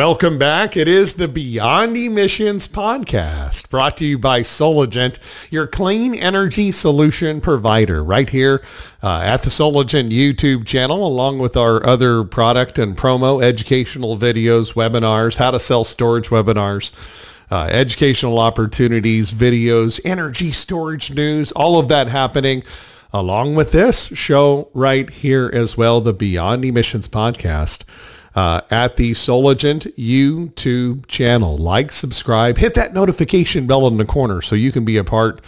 Welcome back. It is the Beyond Emissions podcast brought to you by Soligent, your clean energy solution provider right here uh, at the Soligent YouTube channel, along with our other product and promo educational videos, webinars, how to sell storage webinars, uh, educational opportunities, videos, energy storage news, all of that happening along with this show right here as well, the Beyond Emissions podcast uh, at the Soligent YouTube channel. Like, subscribe, hit that notification bell in the corner so you can be a part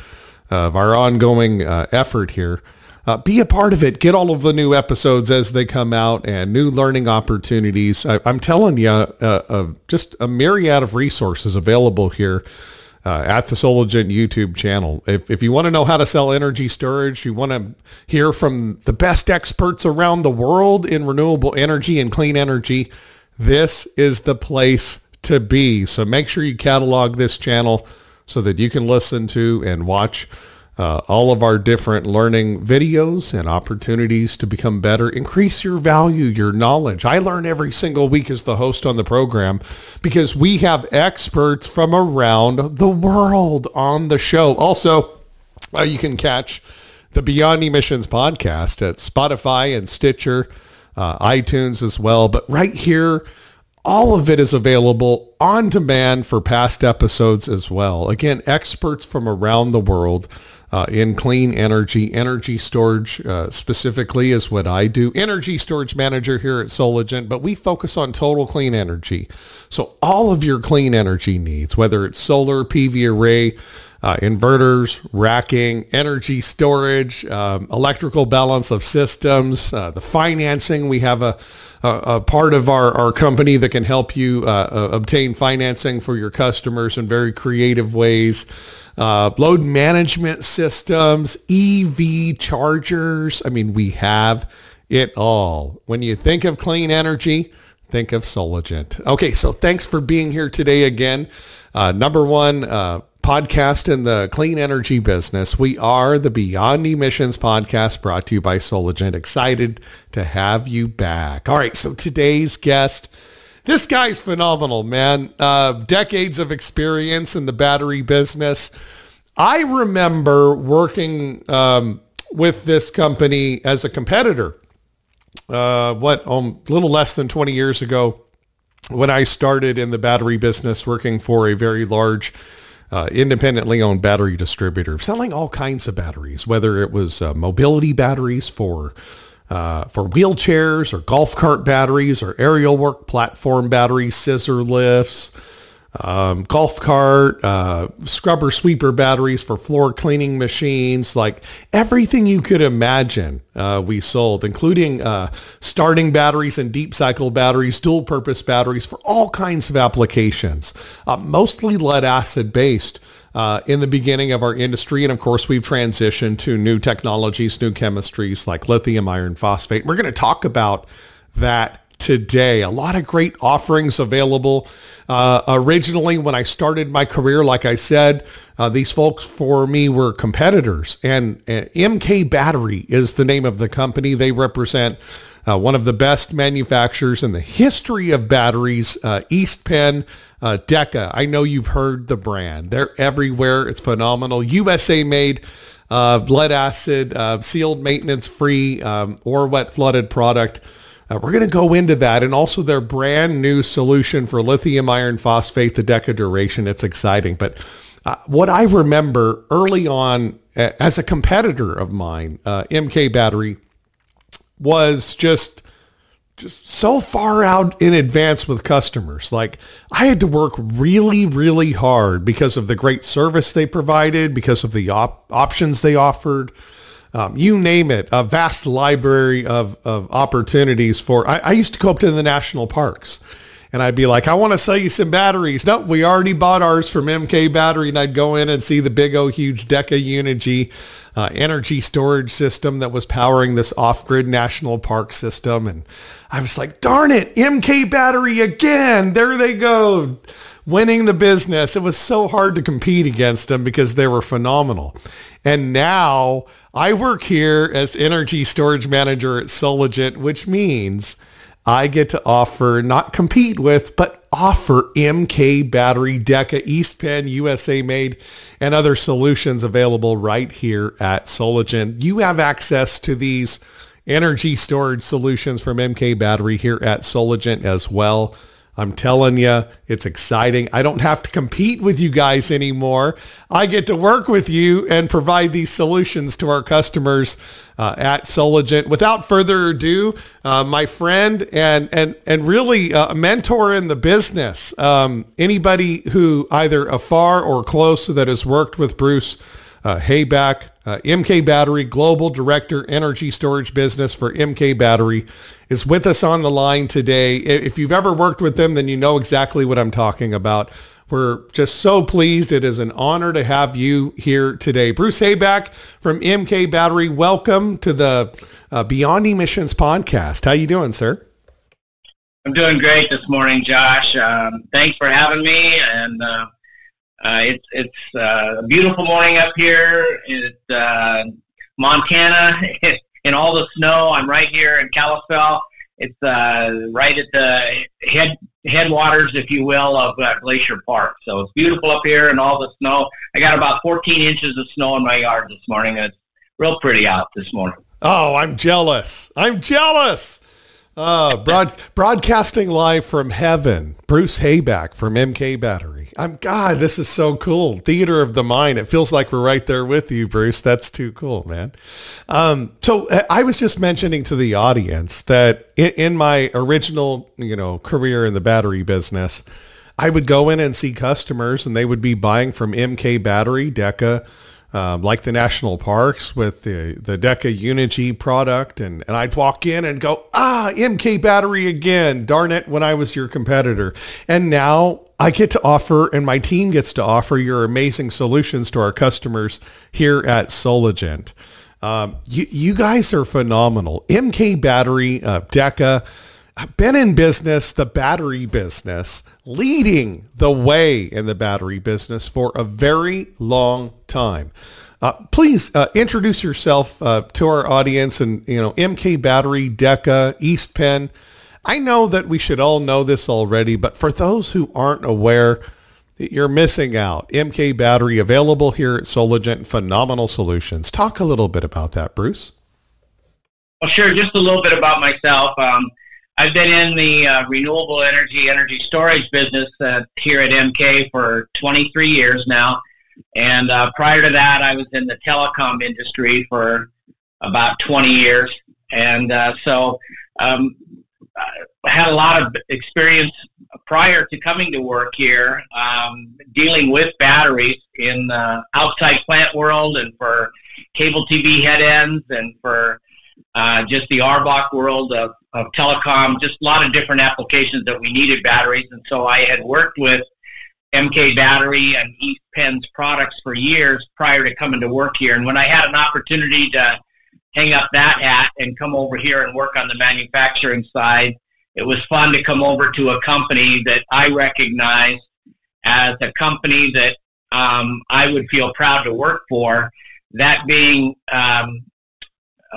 of our ongoing uh, effort here. Uh, be a part of it. Get all of the new episodes as they come out and new learning opportunities. I, am telling you, uh, just a myriad of resources available here uh, at the Soligent YouTube channel. If, if you want to know how to sell energy storage, you want to hear from the best experts around the world in renewable energy and clean energy, this is the place to be. So make sure you catalog this channel so that you can listen to and watch uh, all of our different learning videos and opportunities to become better. Increase your value, your knowledge. I learn every single week as the host on the program because we have experts from around the world on the show. Also, uh, you can catch the Beyond Emissions podcast at Spotify and Stitcher, uh, iTunes as well. But right here, all of it is available on demand for past episodes as well. Again, experts from around the world uh, in clean energy. Energy storage uh, specifically is what I do. Energy storage manager here at Soligent, but we focus on total clean energy. So all of your clean energy needs, whether it's solar, PV array, uh, inverters, racking, energy storage, um, electrical balance of systems, uh, the financing. We have a, a, a, part of our, our company that can help you uh, uh, obtain financing for your customers in very creative ways uh, load management systems, EV chargers. I mean, we have it all. When you think of clean energy, think of Soligent. Okay, so thanks for being here today again. Uh, number one uh, podcast in the clean energy business. We are the Beyond Emissions podcast brought to you by Soligent. Excited to have you back. All right, so today's guest this guy's phenomenal, man. Uh, decades of experience in the battery business. I remember working um, with this company as a competitor. Uh, what, um, a little less than 20 years ago, when I started in the battery business, working for a very large uh, independently owned battery distributor, selling all kinds of batteries, whether it was uh, mobility batteries for uh, for wheelchairs or golf cart batteries or aerial work platform batteries, scissor lifts, um, golf cart, uh, scrubber sweeper batteries for floor cleaning machines, like everything you could imagine uh, we sold, including uh, starting batteries and deep cycle batteries, dual purpose batteries for all kinds of applications, uh, mostly lead acid based uh, in the beginning of our industry. And of course, we've transitioned to new technologies, new chemistries like lithium iron phosphate. We're going to talk about that today. A lot of great offerings available. Uh, originally, when I started my career, like I said, uh, these folks for me were competitors. And uh, MK Battery is the name of the company. They represent uh, one of the best manufacturers in the history of batteries, uh, East Penn, uh, Deka. I know you've heard the brand. They're everywhere. It's phenomenal. USA made. Uh, lead acid, sealed maintenance free um, or wet flooded product. Uh, we're going to go into that and also their brand new solution for lithium iron phosphate, the Deka Duration. It's exciting. But uh, what I remember early on as a competitor of mine, uh, MK Battery, was just just so far out in advance with customers. Like I had to work really, really hard because of the great service they provided, because of the op- options they offered. Um, you name it, a vast library of, of opportunities for, I, I used to go up to the national parks and I'd be like, I want to sell you some batteries. No, we already bought ours from MK Battery. And I'd go in and see the big old huge Deka Unigy uh, energy storage system that was powering this off-grid national park system. And I was like, darn it, MK Battery again. There they go, winning the business. It was so hard to compete against them because they were phenomenal. And now I work here as energy storage manager at Soligent, which means I get to offer, not compete with, but offer MK battery, DEKA, East Penn, USA made, and other solutions available right here at Soligent. You have access to these energy storage solutions from MK Battery here at Soligent as well. I'm telling you, it's exciting. I don't have to compete with you guys anymore. I get to work with you and provide these solutions to our customers uh, at Soligent. Without further ado, uh, my friend and and and really a mentor in the business. Um, anybody who either afar or close that has worked with Bruce uh, Habeck, uh, MK Battery, Global Director, Energy Storage Business for MK Battery, is with us on the line today. If you've ever worked with them, then you know exactly what I'm talking about. We're just so pleased. It is an honor to have you here today. Bruce Habeck from MK Battery, welcome to the uh, Beyond Emissions podcast. How you doing, sir? I'm doing great this morning, Josh. Um, thanks for having me, and uh, it's it's uh, a beautiful morning up here in uh, Montana in all the snow. I'm right here in Kalispell. It's uh, right at the head headwaters, if you will, of uh, Glacier Park. So it's beautiful up here and all the snow. I got about 14 inches of snow in my yard this morning. It's real pretty out this morning. Oh, I'm jealous. I'm jealous. Uh, broad, broadcasting live from heaven, Bruce Habeck from MK Battery. I'm God, this is so cool. Theater of the mind. It feels like we're right there with you, Bruce. That's too cool, man. Um, so uh, I was just mentioning to the audience that in, my original, you know, career in the battery business, I would go in and see customers, and they would be buying from MK Battery, DEKA um, like the national parks with the, the DEKA Unigy product. And, and I'd walk in and go, ah, MK battery again. Darn it, when I was your competitor. And now I get to offer and my team gets to offer your amazing solutions to our customers here at Soligent. Um, you, you guys are phenomenal. MK battery, uh, DEKA, been in business, the battery business, leading the way in the battery business for a very long time. Uh, please uh, introduce yourself uh, to our audience and, you know, MK Battery, DEKA, East Penn. I know that we should all know this already, but for those who aren't aware, you're missing out. MK Battery available here at Soligent, phenomenal solutions. Talk a little bit about that, Bruce. Well, sure. Just a little bit about myself. Um, I've been in the uh, renewable energy, energy storage business uh, here at MK for 23 years now. And uh, prior to that, I was in the telecom industry for about 20 years. And uh, so um, I had a lot of experience prior to coming to work here um, dealing with batteries in the outside plant world and for cable TV head ends and for uh, just the RBOC world of, of telecom, just a lot of different applications that we needed batteries. And so I had worked with MK Battery and East Penn's products for years prior to coming to work here. And when I had an opportunity to hang up that hat and come over here and work on the manufacturing side, it was fun to come over to a company that I recognize as a company that um, I would feel proud to work for. That being um,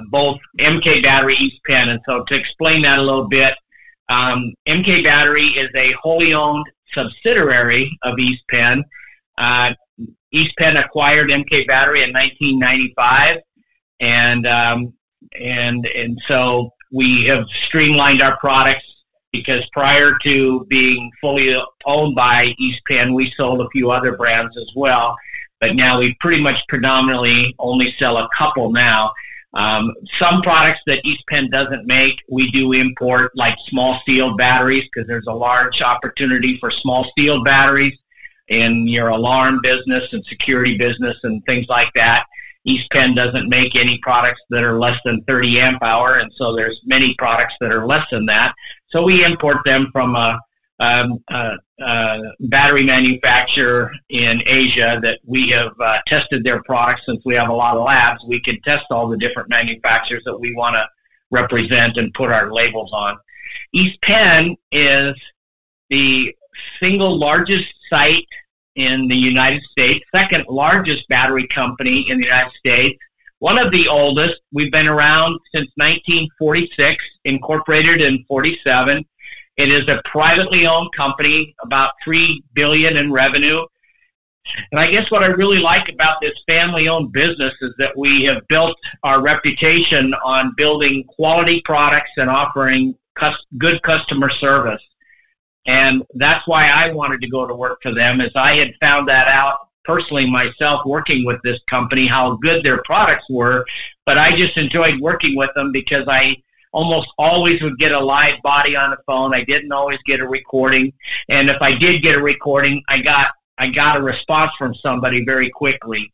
both MK Battery, East Penn. And so to explain that a little bit, um, MK Battery is a wholly owned subsidiary of East Penn. Uh, East Penn acquired MK Battery in 1995, and um, and and so we have streamlined our products because prior to being fully owned by East Penn, we sold a few other brands as well. But now we pretty much predominantly only sell a couple now. Um, some products that East Penn doesn't make, we do import, like small steel batteries, because there's a large opportunity for small steel batteries in your alarm business and security business and things like that. East Penn doesn't make any products that are less than 30 amp hour, and so there's many products that are less than that. So we import them from a um, uh, uh, battery manufacturer in Asia that we have uh, tested their products since we have a lot of labs. We can test all the different manufacturers that we want to represent and put our labels on. East Penn is the single largest site in the United States, second largest battery company in the United States. one of the oldest. We've been around since 1946, incorporated in 47. It is a privately owned company, about three billion in revenue. And I guess what I really like about this family-owned business is that we have built our reputation on building quality products and offering good customer service. And that's why I wanted to go to work for them, as I had found that out personally myself working with this company, how good their products were. But I just enjoyed working with them because I almost always would get a live body on the phone. I didn't always get a recording. And if I did get a recording, I got I got a response from somebody very quickly.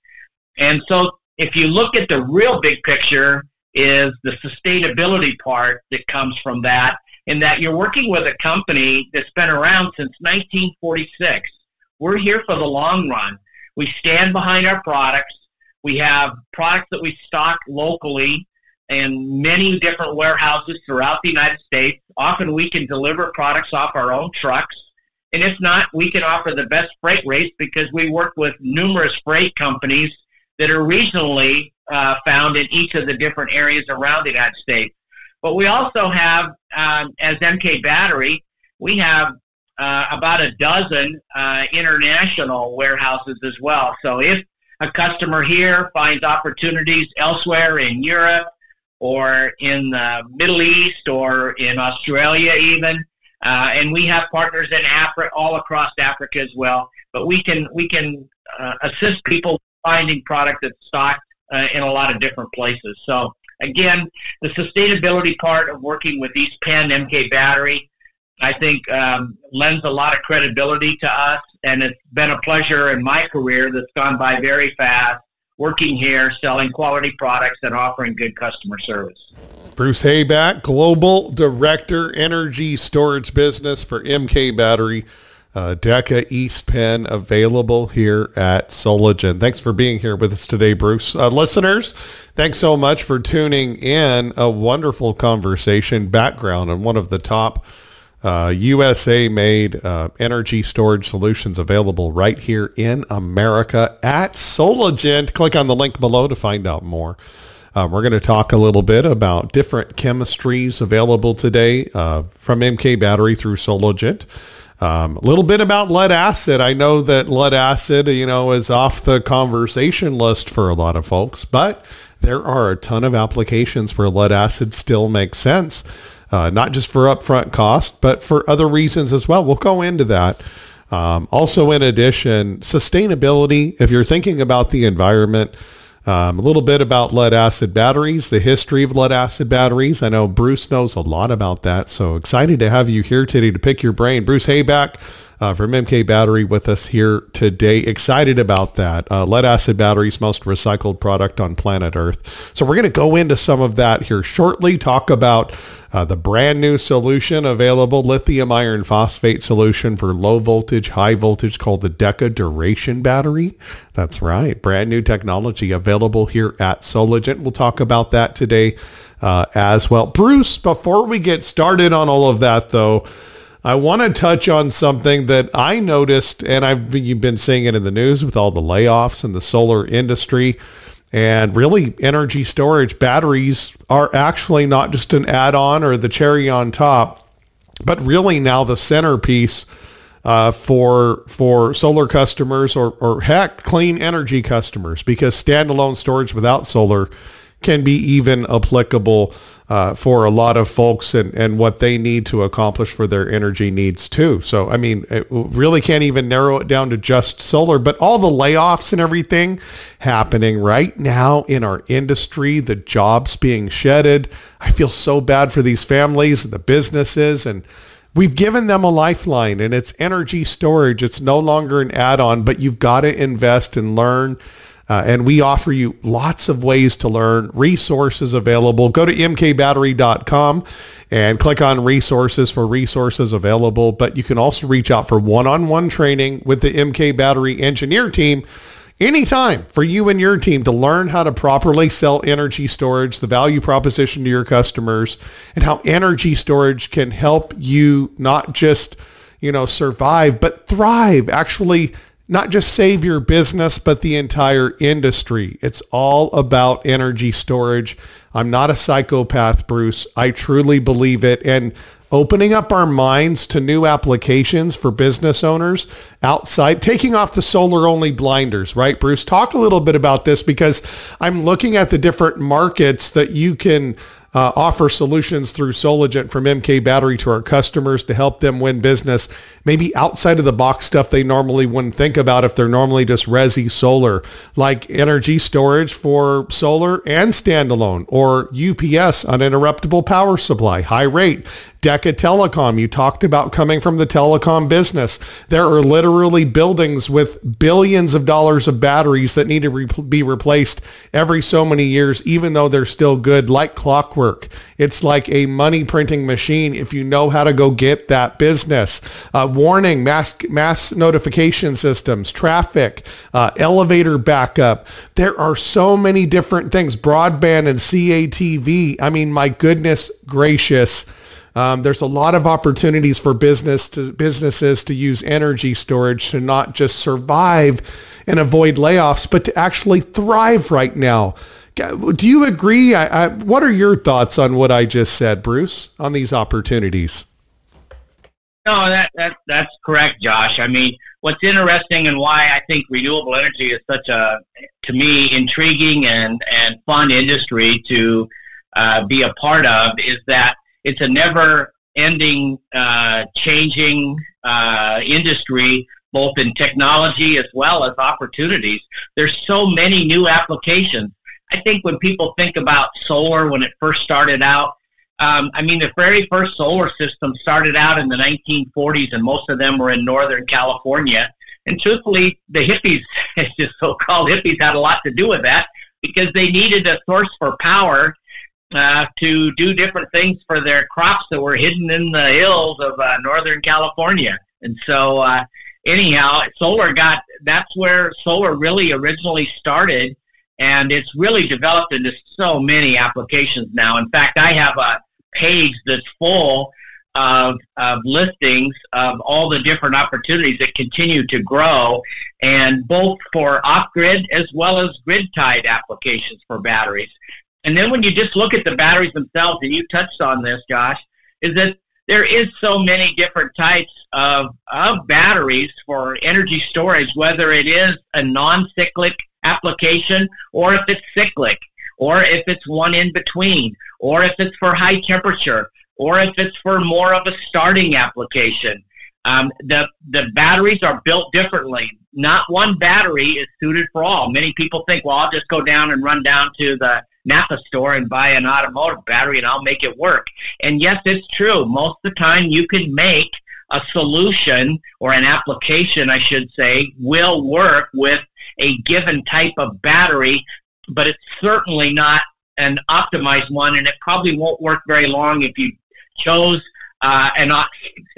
And so if you look at the real big picture is the sustainability part that comes from that in that you're working with a company that's been around since 1946. We're here for the long run. We stand behind our products. We have products that we stock locally in many different warehouses throughout the United States. Often we can deliver products off our own trucks. And if not, we can offer the best freight rates because we work with numerous freight companies that are regionally uh, found in each of the different areas around the United States. But we also have, um, as MK Battery, we have uh, about a dozen uh, international warehouses as well. So if a customer here finds opportunities elsewhere in Europe or in the Middle East or in Australia even, uh, and we have partners in Africa, all across Africa as well. But we can we can uh, assist people finding product that's stocked uh, in a lot of different places. So again, the sustainability part of working with East Penn MK Battery, I think um, lends a lot of credibility to us, and it's been a pleasure in my career that's gone by very fast working here, selling quality products and offering good customer service. Bruce Habeck, Global Director, Energy Storage Business for MK Battery. Uh, Deka East Penn available here at Soligent. Thanks for being here with us today, Bruce. Uh, listeners, thanks so much for tuning in. A wonderful conversation background on one of the top uh, USA-made uh, energy storage solutions available right here in America at Soligent. Click on the link below to find out more. Uh, we're going to talk a little bit about different chemistries available today uh, from MK Battery through Soligent. Um, a little bit about lead acid. I know that lead acid, you know, is off the conversation list for a lot of folks, but there are a ton of applications where lead acid still makes sense, uh, not just for upfront cost, but for other reasons as well. We'll go into that. Um, also, in addition, sustainability. If you're thinking about the environment, um, a little bit about lead acid batteries, the history of lead acid batteries. I know Bruce knows a lot about that, so excited to have you here today to pick your brain. Bruce Habeck uh, from MK Battery with us here today. Excited about that. Uh, lead acid batteries, most recycled product on planet Earth. So we're going to go into some of that here shortly, talk about uh, the brand new solution available, lithium iron phosphate solution for low voltage, high voltage called the Deka Duration Battery. That's right. Brand new technology available here at Soligent. We'll talk about that today uh, as well. Bruce, before we get started on all of that though, I want to touch on something that I noticed, and I've you've been seeing it in the news with all the layoffs in the solar industry. And really, energy storage batteries are actually not just an add-on or the cherry on top, but really now the centerpiece uh, for for solar customers or, or heck, clean energy customers because standalone storage without solar can be even applicable uh, for a lot of folks and, and what they need to accomplish for their energy needs too. So, I mean, it really can't even narrow it down to just solar, but all the layoffs and everything happening right now in our industry, the jobs being shedded. I feel so bad for these families and the businesses and We've given them a lifeline and it's energy storage. It's no longer an add-on, but you've got to invest and learn uh, and we offer you lots of ways to learn, resources available. Go to mkbattery.com and click on resources for resources available. But you can also reach out for one-on-one training with the MK Battery engineer team anytime for you and your team to learn how to properly sell energy storage, the value proposition to your customers, and how energy storage can help you not just, you know, survive, but thrive, actually not just save your business, but the entire industry. It's all about energy storage. I'm not a psychopath, Bruce. I truly believe it. And opening up our minds to new applications for business owners outside, taking off the solar only blinders, right, Bruce? Talk a little bit about this because I'm looking at the different markets that you can uh, offer solutions through Soligent from MK Battery to our customers to help them win business, maybe outside of the box stuff they normally wouldn't think about if they're normally just resi solar, like energy storage for solar and standalone or UPS, uninterruptible power supply, high rate, Deka Telecom, you talked about coming from the telecom business. There are literally buildings with billions of dollars of batteries that need to re- be replaced every so many years, even though they're still good, like clockwork. It's like a money printing machine if you know how to go get that business. Uh, warning, mass, mass notification systems, traffic, uh, elevator backup. There are so many different things. Broadband and CATV. I mean, my goodness gracious um, there's a lot of opportunities for business to businesses to use energy storage to not just survive and avoid layoffs, but to actually thrive right now. Do you agree? I, I, what are your thoughts on what I just said, Bruce, on these opportunities? No, that, that that's correct, Josh. I mean, what's interesting and why I think renewable energy is such a, to me, intriguing and, and fun industry to uh, be a part of is that it's a never ending, uh, changing uh, industry, both in technology as well as opportunities. There's so many new applications. I think when people think about solar when it first started out, um, I mean, the very first solar system started out in the 1940s, and most of them were in Northern California. And truthfully, the hippies, the so-called hippies, had a lot to do with that because they needed a source for power uh, to do different things for their crops that were hidden in the hills of uh, Northern California. And so, uh, anyhow, solar got that's where solar really originally started, and it's really developed into so many applications now. In fact, I have a page that's full of, of listings of all the different opportunities that continue to grow, and both for off-grid as well as grid-tied applications for batteries. And then when you just look at the batteries themselves, and you touched on this, Josh, is that there is so many different types of, of batteries for energy storage, whether it is a non-cyclic application or if it's cyclic or if it's one in between or if it's for high temperature or if it's for more of a starting application. Um, the, the batteries are built differently. Not one battery is suited for all. Many people think, well, I'll just go down and run down to the Napa store and buy an automotive battery and I'll make it work. And yes, it's true. Most of the time you can make a solution or an application, I should say, will work with a given type of battery, but it's certainly not an optimized one and it probably won't work very long if you chose uh,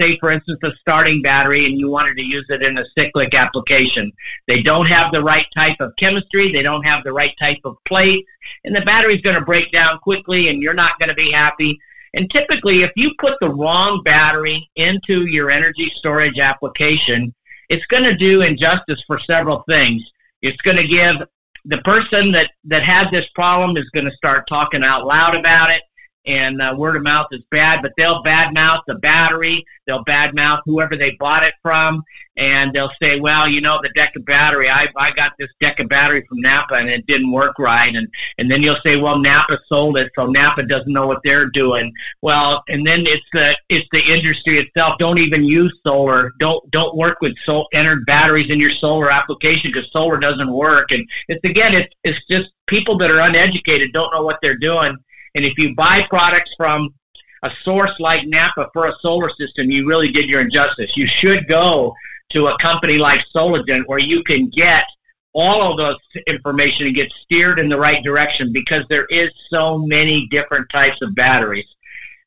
say, for instance, a starting battery and you wanted to use it in a cyclic application. They don't have the right type of chemistry. They don't have the right type of plate. And the battery's going to break down quickly and you're not going to be happy. And typically, if you put the wrong battery into your energy storage application, it's going to do injustice for several things. It's going to give the person that, that has this problem is going to start talking out loud about it and uh, word of mouth is bad, but they'll badmouth the battery. They'll badmouth whoever they bought it from, and they'll say, well, you know, the Deka battery, I, I got this Deka battery from Napa, and it didn't work right. And, and then you'll say, well, Napa sold it, so Napa doesn't know what they're doing. Well, and then it's the, it's the industry itself. Don't even use solar. Don't, don't work with sol- entered batteries in your solar application because solar doesn't work. And it's, again, it's, it's just people that are uneducated don't know what they're doing and if you buy products from a source like Napa for a solar system, you really did your injustice. You should go to a company like Soligent where you can get all of those information and get steered in the right direction because there is so many different types of batteries.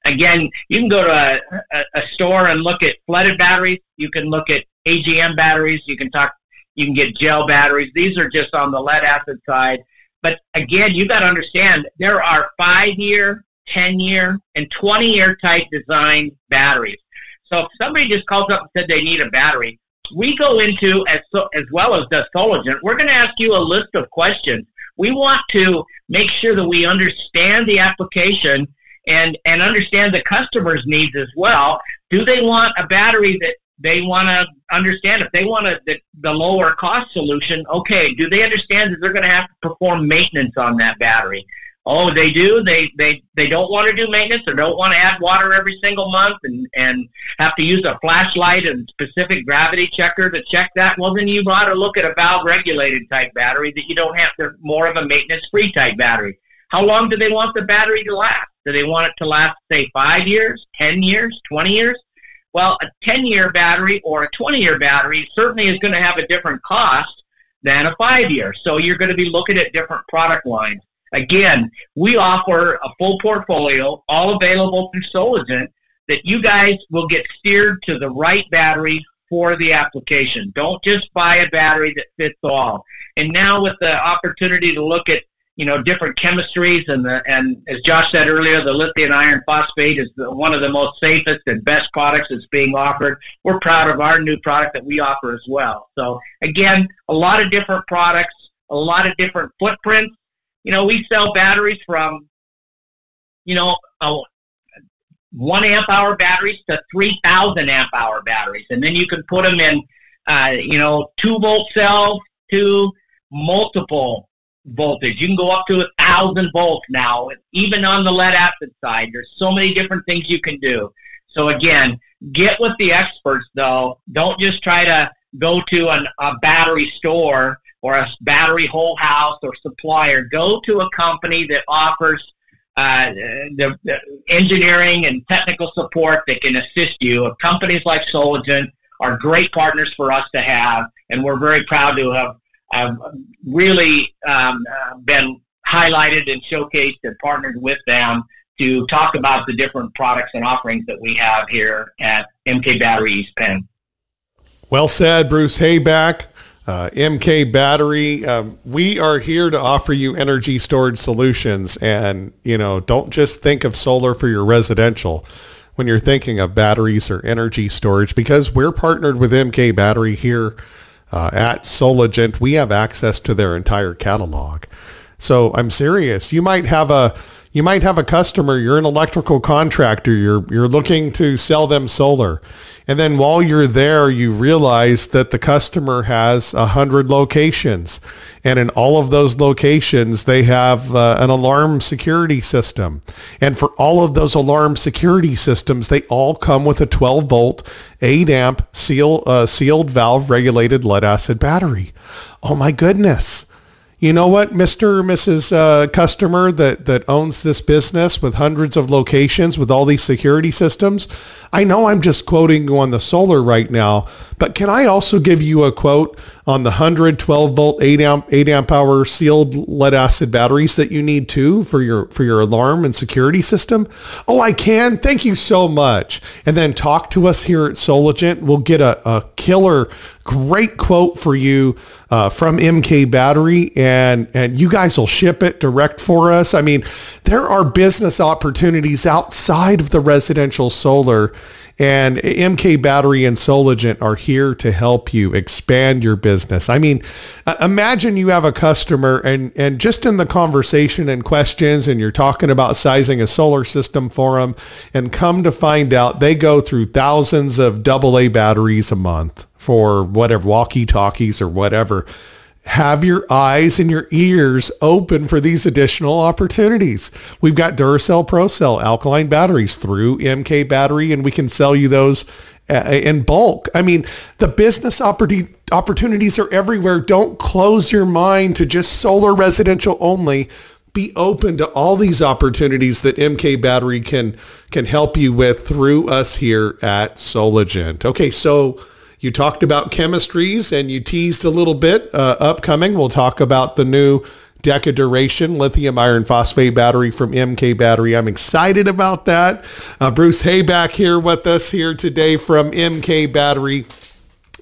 Again, you can go to a, a, a store and look at flooded batteries. You can look at AGM batteries. You can talk. You can get gel batteries. These are just on the lead acid side. But again, you got to understand there are five-year, 10-year, and 20-year type design batteries. So if somebody just calls up and said they need a battery, we go into, as, so, as well as does Soligent, we're going to ask you a list of questions. We want to make sure that we understand the application and, and understand the customer's needs as well. Do they want a battery that they want to understand if they want a, the, the lower cost solution, okay, do they understand that they're going to have to perform maintenance on that battery? Oh, they do. They they they don't want to do maintenance or don't want to add water every single month and and have to use a flashlight and specific gravity checker to check that. Well, then you ought to look at a valve regulated type battery that you don't have to more of a maintenance free type battery. How long do they want the battery to last? Do they want it to last say five years, ten years, twenty years? Well, a ten year battery or a twenty year battery certainly is going to have a different cost than a five year. So you're going to be looking at different product lines. Again, we offer a full portfolio, all available through Soligent, that you guys will get steered to the right battery for the application. Don't just buy a battery that fits all. And now with the opportunity to look at you know different chemistries and the and as Josh said earlier, the lithium iron phosphate is the, one of the most safest and best products that's being offered. We're proud of our new product that we offer as well. So again, a lot of different products, a lot of different footprints, you know, we sell batteries from, you know, a one amp hour batteries to 3,000 amp hour batteries. And then you can put them in, uh, you know, two volt cells to multiple voltage. You can go up to a thousand volts now, even on the lead acid side. There's so many different things you can do. So again, get with the experts though. Don't just try to go to an, a battery store or a battery whole house or supplier, go to a company that offers uh, the, the, engineering and technical support that can assist you. Companies like Soligent are great partners for us to have, and we're very proud to have, have really um, been highlighted and showcased and partnered with them to talk about the different products and offerings that we have here at MK Battery East Penn. Well said, Bruce Habeck uh, MK Battery. Um, we are here to offer you energy storage solutions, and you know, don't just think of solar for your residential when you're thinking of batteries or energy storage, because we're partnered with MK Battery here uh, at Soligent. We have access to their entire catalog. So I'm serious. You might have a you might have a customer, you're an electrical contractor, you're you're looking to sell them solar and then while you're there, you realize that the customer has a hundred locations. And in all of those locations, they have uh, an alarm security system. And for all of those alarm security systems, they all come with a 12 volt, 8 amp seal, uh, sealed valve regulated lead acid battery. Oh my goodness you know what, Mr. or Mrs. Uh, customer that, that owns this business with hundreds of locations with all these security systems? I know I'm just quoting you on the solar right now, but can I also give you a quote on the 112 volt 8 amp 8 amp hour sealed lead acid batteries that you need too for your for your alarm and security system? Oh, I can. Thank you so much. And then talk to us here at Soligent. We'll get a, a killer great quote for you uh, from MK Battery, and and you guys will ship it direct for us. I mean, there are business opportunities outside of the residential solar and MK Battery and Soligent are here to help you expand your business. I mean, imagine you have a customer and, and just in the conversation and questions and you're talking about sizing a solar system for them and come to find out they go through thousands of AA batteries a month for whatever walkie-talkies or whatever have your eyes and your ears open for these additional opportunities. We've got Duracell ProCell alkaline batteries through MK Battery, and we can sell you those uh, in bulk. I mean, the business opportunities are everywhere. Don't close your mind to just solar residential only. Be open to all these opportunities that MK Battery can can help you with through us here at Soligent. Okay, so you talked about chemistries and you teased a little bit uh, upcoming. We'll talk about the new Deka lithium iron phosphate battery from MK Battery. I'm excited about that. Uh, Bruce Habeck here with us here today from MK Battery.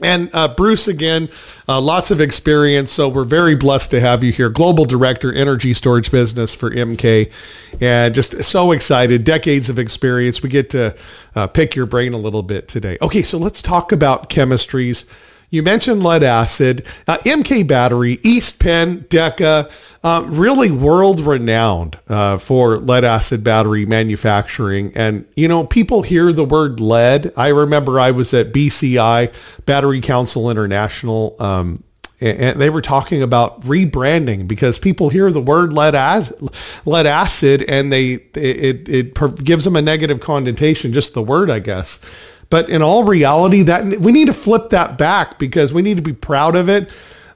And uh, Bruce, again, uh, lots of experience. So we're very blessed to have you here. Global Director, Energy Storage Business for MK. And just so excited. Decades of experience. We get to uh, pick your brain a little bit today. Okay, so let's talk about chemistries. You mentioned lead acid, uh, MK Battery, East Penn, Deka, uh, really world renowned uh, for lead acid battery manufacturing. And, you know, people hear the word lead. I remember I was at BCI, Battery Council International, um, and they were talking about rebranding because people hear the word lead acid, lead acid and they it, it gives them a negative connotation, just the word, I guess. But in all reality, that we need to flip that back because we need to be proud of it.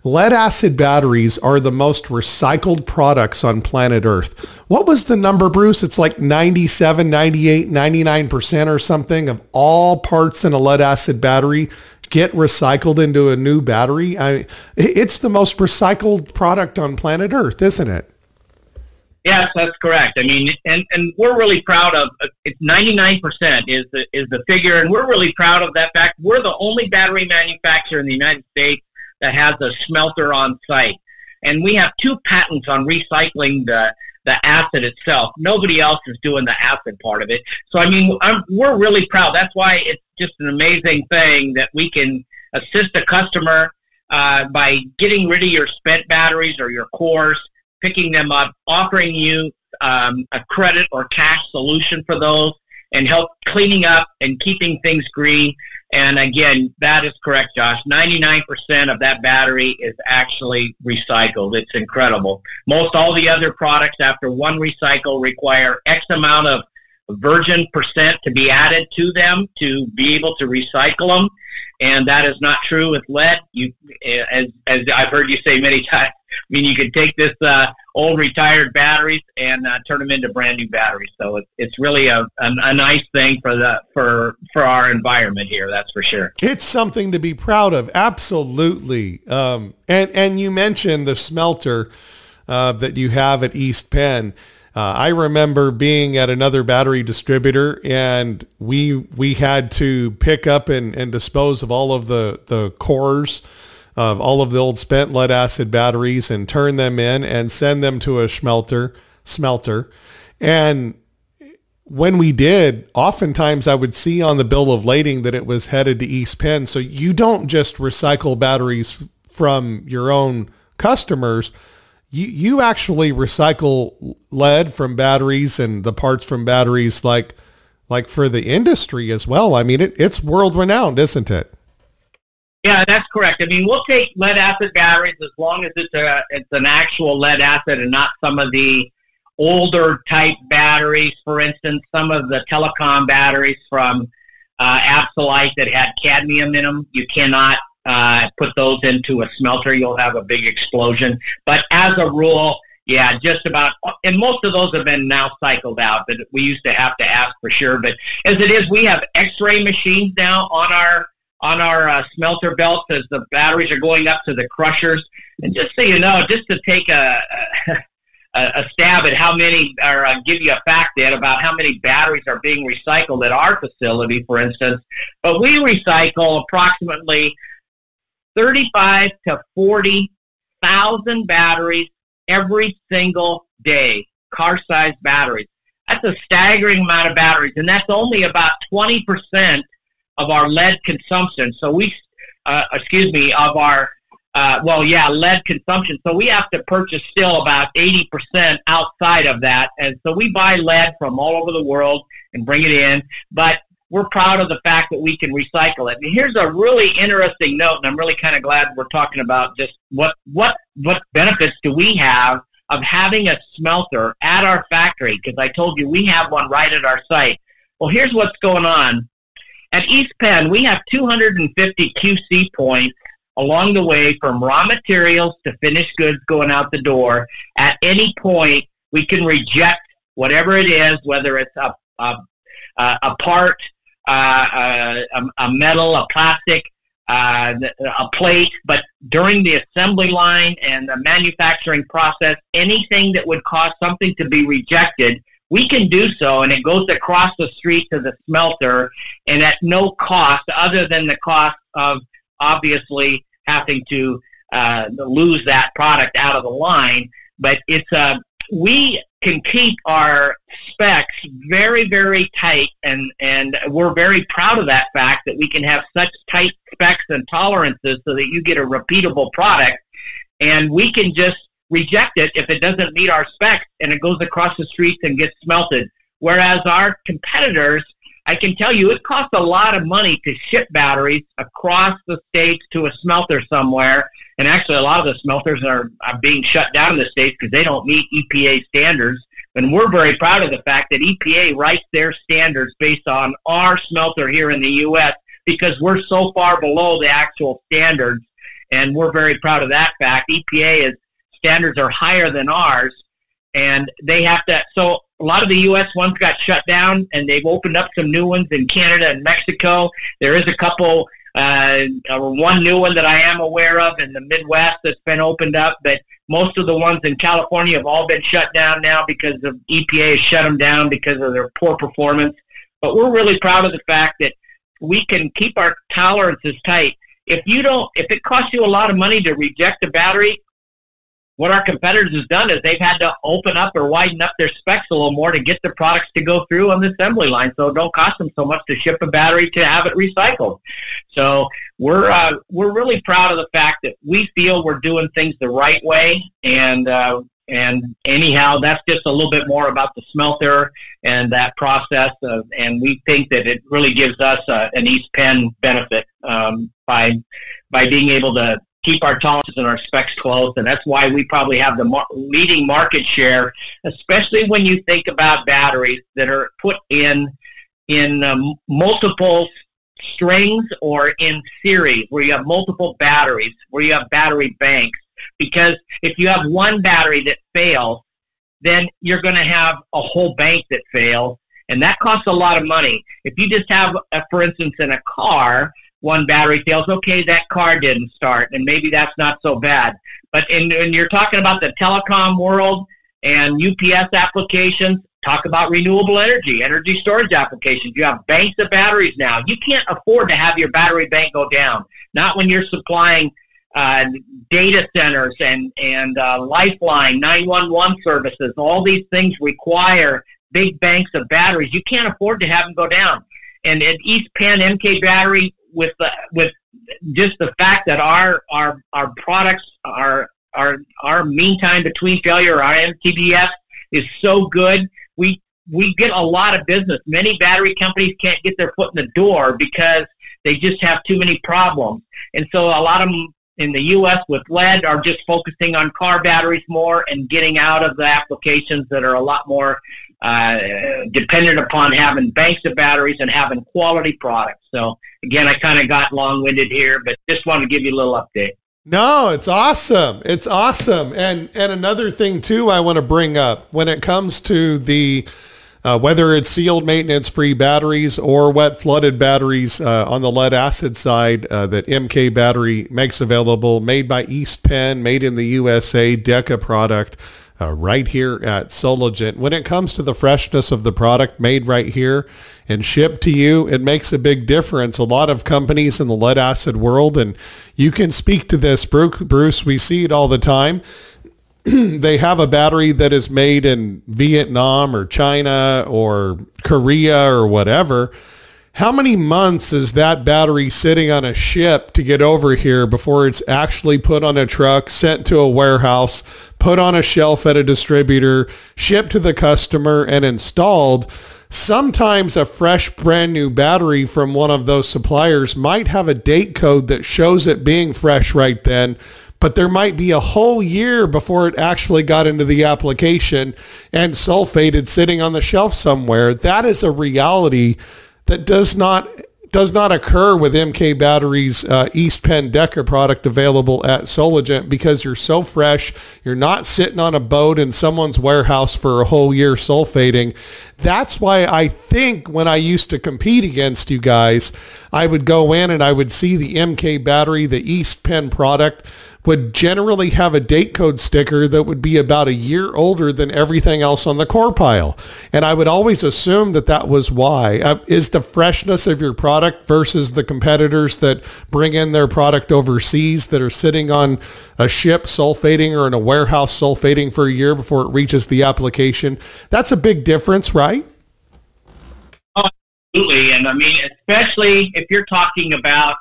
Lead acid batteries are the most recycled products on planet Earth. What was the number, Bruce? It's like 97, 98, 99% or something of all parts in a lead acid battery get recycled into a new battery. I, it's the most recycled product on planet Earth, isn't it? Yes, that's correct. I mean, and, and we're really proud of it's 99% is the, is the figure, and we're really proud of that fact. We're the only battery manufacturer in the United States that has a smelter on site. And we have two patents on recycling the, the acid itself. Nobody else is doing the acid part of it. So, I mean, I'm, we're really proud. That's why it's just an amazing thing that we can assist a customer uh, by getting rid of your spent batteries or your cores picking them up, offering you um, a credit or cash solution for those, and help cleaning up and keeping things green. And again, that is correct, Josh. 99% of that battery is actually recycled. It's incredible. Most all the other products after one recycle require X amount of virgin percent to be added to them to be able to recycle them. And that is not true with lead. You, as, as I've heard you say many times, I mean, you could take this uh, old retired batteries and uh, turn them into brand new batteries. So it's, it's really a, a, a nice thing for the for for our environment here. That's for sure. It's something to be proud of. Absolutely. Um, and and you mentioned the smelter uh, that you have at East Penn. Uh, I remember being at another battery distributor and we we had to pick up and, and dispose of all of the, the cores of all of the old spent lead acid batteries and turn them in and send them to a smelter smelter. And when we did, oftentimes I would see on the bill of lading that it was headed to East Penn. So you don't just recycle batteries from your own customers you you actually recycle lead from batteries and the parts from batteries like like for the industry as well. I mean, it, it's world renowned, isn't it? Yeah, that's correct. I mean, we'll take lead acid batteries as long as it's a it's an actual lead acid and not some of the older type batteries. For instance, some of the telecom batteries from uh, Absolute that had cadmium in them, you cannot uh, put those into a smelter, you'll have a big explosion. But as a rule, yeah, just about, and most of those have been now cycled out, but we used to have to ask for sure. But as it is, we have X-ray machines now on our on our uh, smelter belts as the batteries are going up to the crushers. And just so you know, just to take a, a, a stab at how many, or uh, give you a fact Ed, about how many batteries are being recycled at our facility, for instance. But we recycle approximately 35 to 40,000 batteries every single day, car-sized batteries. That's a staggering amount of batteries, and that's only about 20% of our lead consumption. So we, uh, excuse me, of our, uh, well, yeah, lead consumption. So we have to purchase still about 80% outside of that. And so we buy lead from all over the world and bring it in. But we're proud of the fact that we can recycle it. And here's a really interesting note, and I'm really kind of glad we're talking about just what what what benefits do we have of having a smelter at our factory? Because I told you we have one right at our site. Well, here's what's going on. At East Penn, we have 250 QC points along the way from raw materials to finished goods going out the door. At any point, we can reject whatever it is, whether it's a, a, a part uh, a, a, metal, a plastic, uh, a plate, but during the assembly line and the manufacturing process, anything that would cause something to be rejected, we can do so, and it goes across the street to the smelter, and at no cost other than the cost of obviously having to uh, lose that product out of the line. But it's a uh, we can keep our specs very, very tight, and, and we're very proud of that fact that we can have such tight specs and tolerances so that you get a repeatable product, and we can just reject it if it doesn't meet our specs, and it goes across the streets and gets smelted. Whereas our competitors, I can tell you, it costs a lot of money to ship batteries across the states to a smelter somewhere, and actually, a lot of the smelters are, are being shut down in the states because they don't meet EPA standards. And we're very proud of the fact that EPA writes their standards based on our smelter here in the U.S. because we're so far below the actual standards. And we're very proud of that fact. EPA is standards are higher than ours, and they have to. So a lot of the U.S. ones got shut down, and they've opened up some new ones in Canada and Mexico. There is a couple uh, one new one that I am aware of in the Midwest that's been opened up, but most of the ones in California have all been shut down now because of EPA has shut them down because of their poor performance. But we're really proud of the fact that we can keep our tolerances tight. If you don't, if it costs you a lot of money to reject a battery, what our competitors has done is they've had to open up or widen up their specs a little more to get the products to go through on the assembly line, so it don't cost them so much to ship a battery to have it recycled. So we're uh, we're really proud of the fact that we feel we're doing things the right way, and uh, and anyhow, that's just a little bit more about the smelter and that process, of, and we think that it really gives us uh, an East Penn benefit um, by by being able to keep our tolerances and our specs close, and that's why we probably have the mar- leading market share, especially when you think about batteries that are put in in um, multiple strings or in series, where you have multiple batteries, where you have battery banks. Because if you have one battery that fails, then you're going to have a whole bank that fails, and that costs a lot of money. If you just have, a, for instance, in a car, one battery fails, okay, that car didn't start, and maybe that's not so bad. But in, when you're talking about the telecom world and UPS applications, talk about renewable energy, energy storage applications. You have banks of batteries now. You can't afford to have your battery bank go down. Not when you're supplying uh, data centers and and uh, Lifeline, 911 services. All these things require big banks of batteries. You can't afford to have them go down. And at East Penn MK Battery, with the, with just the fact that our our our products our our our mean time between failure our MTBF is so good we we get a lot of business. Many battery companies can't get their foot in the door because they just have too many problems. And so a lot of them in the U.S. with lead are just focusing on car batteries more and getting out of the applications that are a lot more uh, dependent upon having banks of batteries and having quality products. So again, I kind of got long-winded here, but just wanted to give you a little update. No, it's awesome. It's awesome. And and another thing too I want to bring up when it comes to the uh, whether it's sealed maintenance free batteries or wet flooded batteries uh, on the lead acid side uh, that MK Battery makes available, made by East Penn, made in the USA, Deka product uh, right here at Soligent. When it comes to the freshness of the product made right here and shipped to you, it makes a big difference. A lot of companies in the lead acid world, and you can speak to this, Bruce, we see it all the time. they have a battery that is made in Vietnam or China or Korea or whatever how many months is that battery sitting on a ship to get over here before it's actually put on a truck, sent to a warehouse, put on a shelf at a distributor, shipped to the customer, and installed? Sometimes a fresh brand new battery from one of those suppliers might have a date code that shows it being fresh right then, but there might be a whole year before it actually got into the application and sulfated sitting on the shelf somewhere. That is a reality that does not does not occur with MK Batteries uh, East Penn Deka product available at Soligent because you're so fresh. You're not sitting on a boat in someone's warehouse for a whole year sulfating. That's why I think when I used to compete against you guys, I would go in and I would see the MK Battery, the East Penn product would generally have a date code sticker that would be about a year older than everything else on the core pile. And I would always assume that that was why. Uh, is the freshness of your product versus the competitors that bring in their product overseas that are sitting on a ship sulfating or in a warehouse sulfating for a year before it reaches the application? That's a big difference, right? Absolutely. And I mean, especially if you're talking about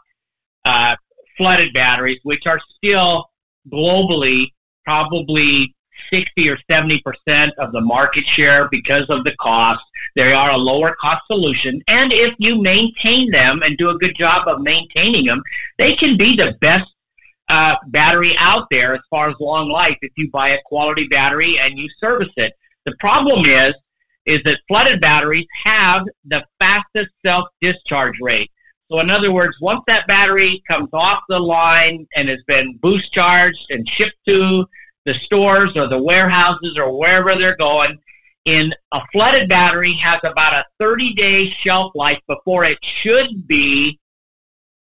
uh, flooded batteries, which are still globally probably 60 or 70 percent of the market share because of the cost. They are a lower cost solution. And if you maintain them and do a good job of maintaining them, they can be the best uh, battery out there as far as long life if you buy a quality battery and you service it. The problem is, is that flooded batteries have the fastest self-discharge rate. So in other words, once that battery comes off the line and has been boost charged and shipped to the stores or the warehouses or wherever they're going, in a flooded battery has about a 30-day shelf life before it should be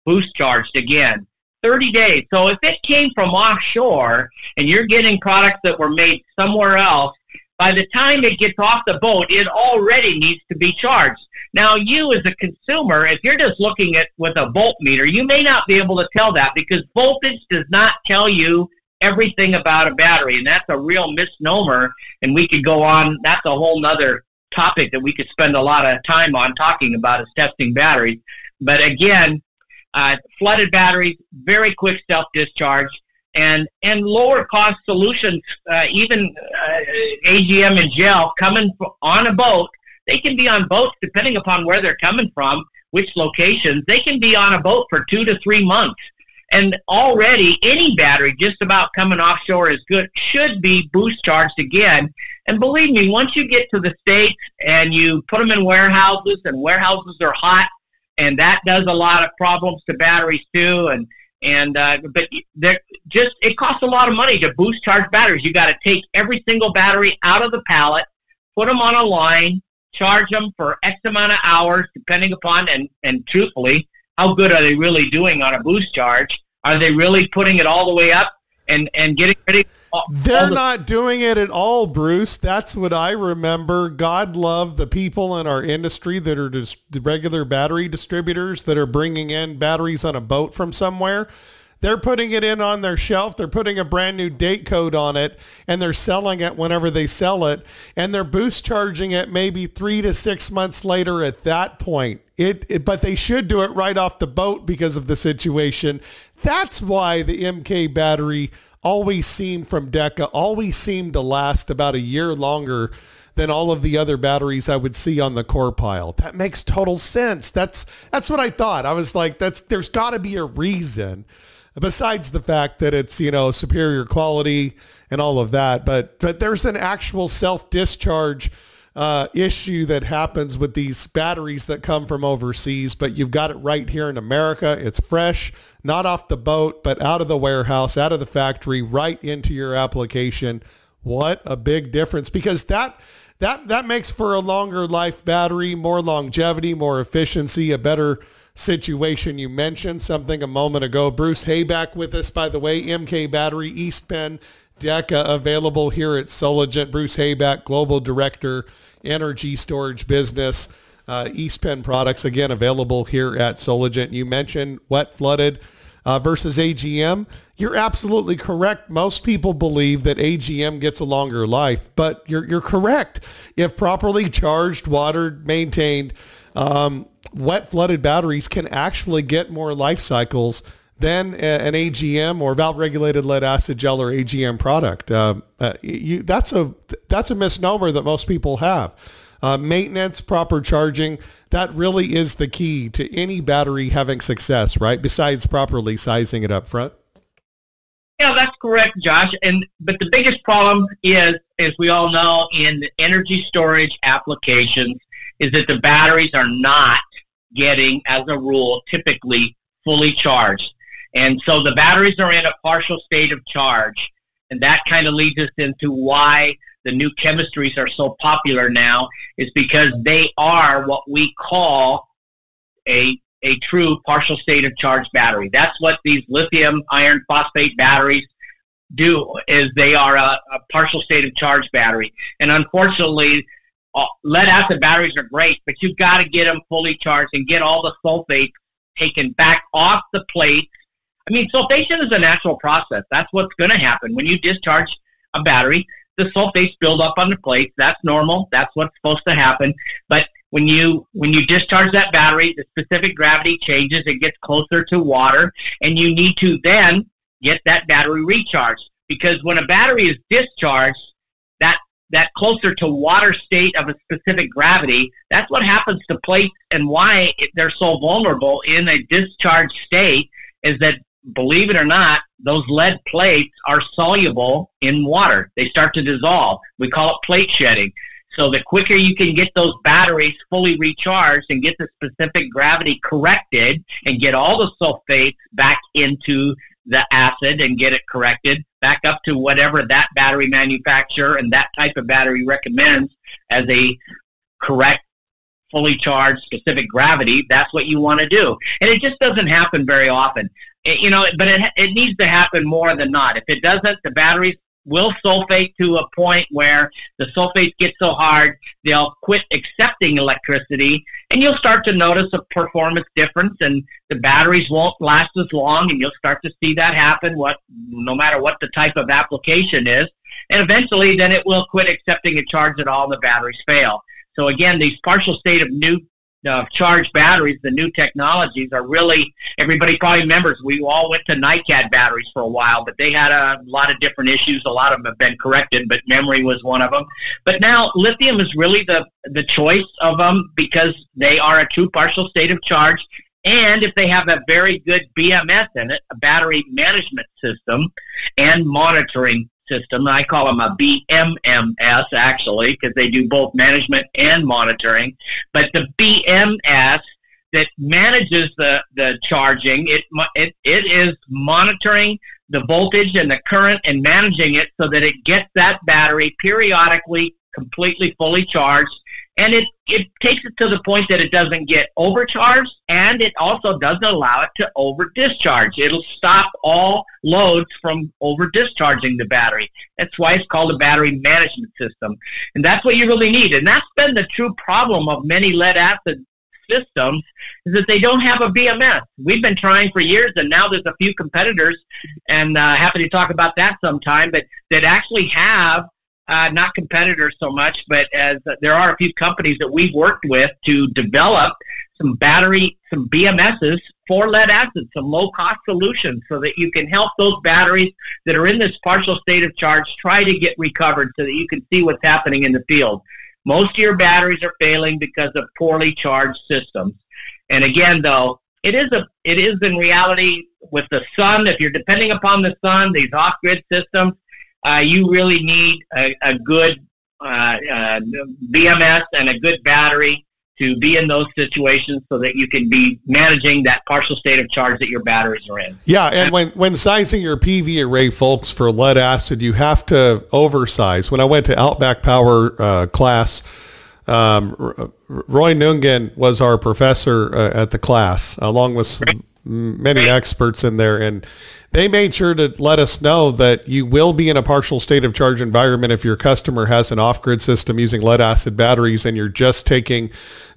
boost charged again. 30 days. So if it came from offshore and you're getting products that were made somewhere else, by the time it gets off the boat, it already needs to be charged. Now, you as a consumer, if you're just looking at with a voltmeter, you may not be able to tell that because voltage does not tell you everything about a battery, and that's a real misnomer. And we could go on. That's a whole nother topic that we could spend a lot of time on talking about is testing batteries. But again, uh, flooded batteries, very quick self-discharge and and lower cost solutions, uh, even uh, AGM and gel coming on a boat. They can be on boats depending upon where they're coming from, which locations. They can be on a boat for two to three months. And already any battery just about coming offshore is good, should be boost charged again. And believe me, once you get to the States and you put them in warehouses and warehouses are hot, and that does a lot of problems to batteries too. And and uh, but there just it costs a lot of money to boost charge batteries. You got to take every single battery out of the pallet, put them on a line, charge them for X amount of hours, depending upon and and truthfully, how good are they really doing on a boost charge? Are they really putting it all the way up and and getting ready? They're the- not doing it at all, Bruce. That's what I remember. God love the people in our industry that are just regular battery distributors that are bringing in batteries on a boat from somewhere. They're putting it in on their shelf. They're putting a brand new date code on it and they're selling it whenever they sell it. And they're boost charging it maybe three to six months later at that point. It, it, but they should do it right off the boat because of the situation. That's why the MK battery always seemed from Deka, always seemed to last about a year longer than all of the other batteries I would see on the core pile. That makes total sense. That's that's what I thought. I was like, that's there's got to be a reason besides the fact that it's you know superior quality and all of that. But but there's an actual self discharge uh, issue that happens with these batteries that come from overseas, but you've got it right here in America. It's fresh, not off the boat, but out of the warehouse, out of the factory, right into your application. What a big difference because that that that makes for a longer life battery, more longevity, more efficiency, a better situation. You mentioned something a moment ago. Bruce Habeck with us, by the way, MK Battery, East Penn, Deka, available here at Soligent. Bruce Habeck, Global Director energy storage business. Uh, East Penn products, again, available here at Soligent. You mentioned wet flooded uh, versus AGM. You're absolutely correct. Most people believe that AGM gets a longer life, but you're, you're correct. If properly charged, watered, maintained, um, wet flooded batteries can actually get more life cycles than an AGM or valve regulated lead acid gel or AGM product. Uh, uh, you, that's a that's a misnomer that most people have. Uh, maintenance, proper charging, that really is the key to any battery having success, right? Besides properly sizing it up front. Yeah, that's correct, Josh. And but the biggest problem is, as we all know, in energy storage applications, is that the batteries are not getting, as a rule, typically fully charged. And so the batteries are in a partial state of charge. And that kind of leads us into why the new chemistries are so popular now is because they are what we call a, a true partial state of charge battery. That's what these lithium iron phosphate batteries do is they are a, a partial state of charge battery. And unfortunately, uh, lead acid batteries are great, but you've got to get them fully charged and get all the sulfates taken back off the plate. I mean, sulfation is a natural process. That's what's going to happen when you discharge a battery. The sulfates build up on the plates. That's normal. That's what's supposed to happen. But when you when you discharge that battery, the specific gravity changes. It gets closer to water, and you need to then get that battery recharged. Because when a battery is discharged, that that closer to water state of a specific gravity, that's what happens to plates and why they're so vulnerable in a discharged state is that, believe it or not, those lead plates are soluble in water. They start to dissolve. We call it plate shedding. So the quicker you can get those batteries fully recharged and get the specific gravity corrected and get all the sulfates back into the acid and get it corrected back up to whatever that battery manufacturer and that type of battery recommends as a correct fully charged specific gravity that's what you want to do. And it just doesn't happen very often. It, you know but it, it needs to happen more than not. If it doesn't the batteries will sulfate to a point where the sulfates get so hard they'll quit accepting electricity and you'll start to notice a performance difference and the batteries won't last as long and you'll start to see that happen what no matter what the type of application is. And eventually then it will quit accepting a charge at all and the batteries fail so again these partial state of new uh, charged batteries, the new technologies are really, everybody probably remembers, we all went to NiCad batteries for a while, but they had a lot of different issues. A lot of them have been corrected, but memory was one of them. But now lithium is really the, the choice of them because they are a true partial state of charge. And if they have a very good BMS in it, a battery management system and monitoring system. I call them a BMMS actually because they do both management and monitoring. But the BMS that manages the, the charging, it, it, it is monitoring the voltage and the current and managing it so that it gets that battery periodically completely fully charged and it, it takes it to the point that it doesn't get overcharged and it also doesn't allow it to over discharge. It'll stop all loads from over discharging the battery. That's why it's called a battery management system. And that's what you really need. And that's been the true problem of many lead acid systems is that they don't have a BMS. We've been trying for years, and now there's a few competitors, and uh, happy to talk about that sometime. But that actually have uh, not competitors so much, but as uh, there are a few companies that we've worked with to develop some battery, some BMSs for lead acid, some low-cost solutions so that you can help those batteries that are in this partial state of charge try to get recovered so that you can see what's happening in the field. Most of your batteries are failing because of poorly charged systems. And again, though, it is a it is in reality with the sun. If you're depending upon the sun, these off-grid systems, uh, you really need a, a good uh, uh, BMS and a good battery to be in those situations so that you can be managing that partial state of charge that your batteries are in. Yeah, and when, when sizing your PV array, folks, for lead acid, you have to oversize. When I went to Outback Power uh, class, um, Roy Nungen was our professor uh, at the class, along with some, many experts in there, and they made sure to let us know that you will be in a partial state of charge environment if your customer has an off-grid system using lead acid batteries and you're just taking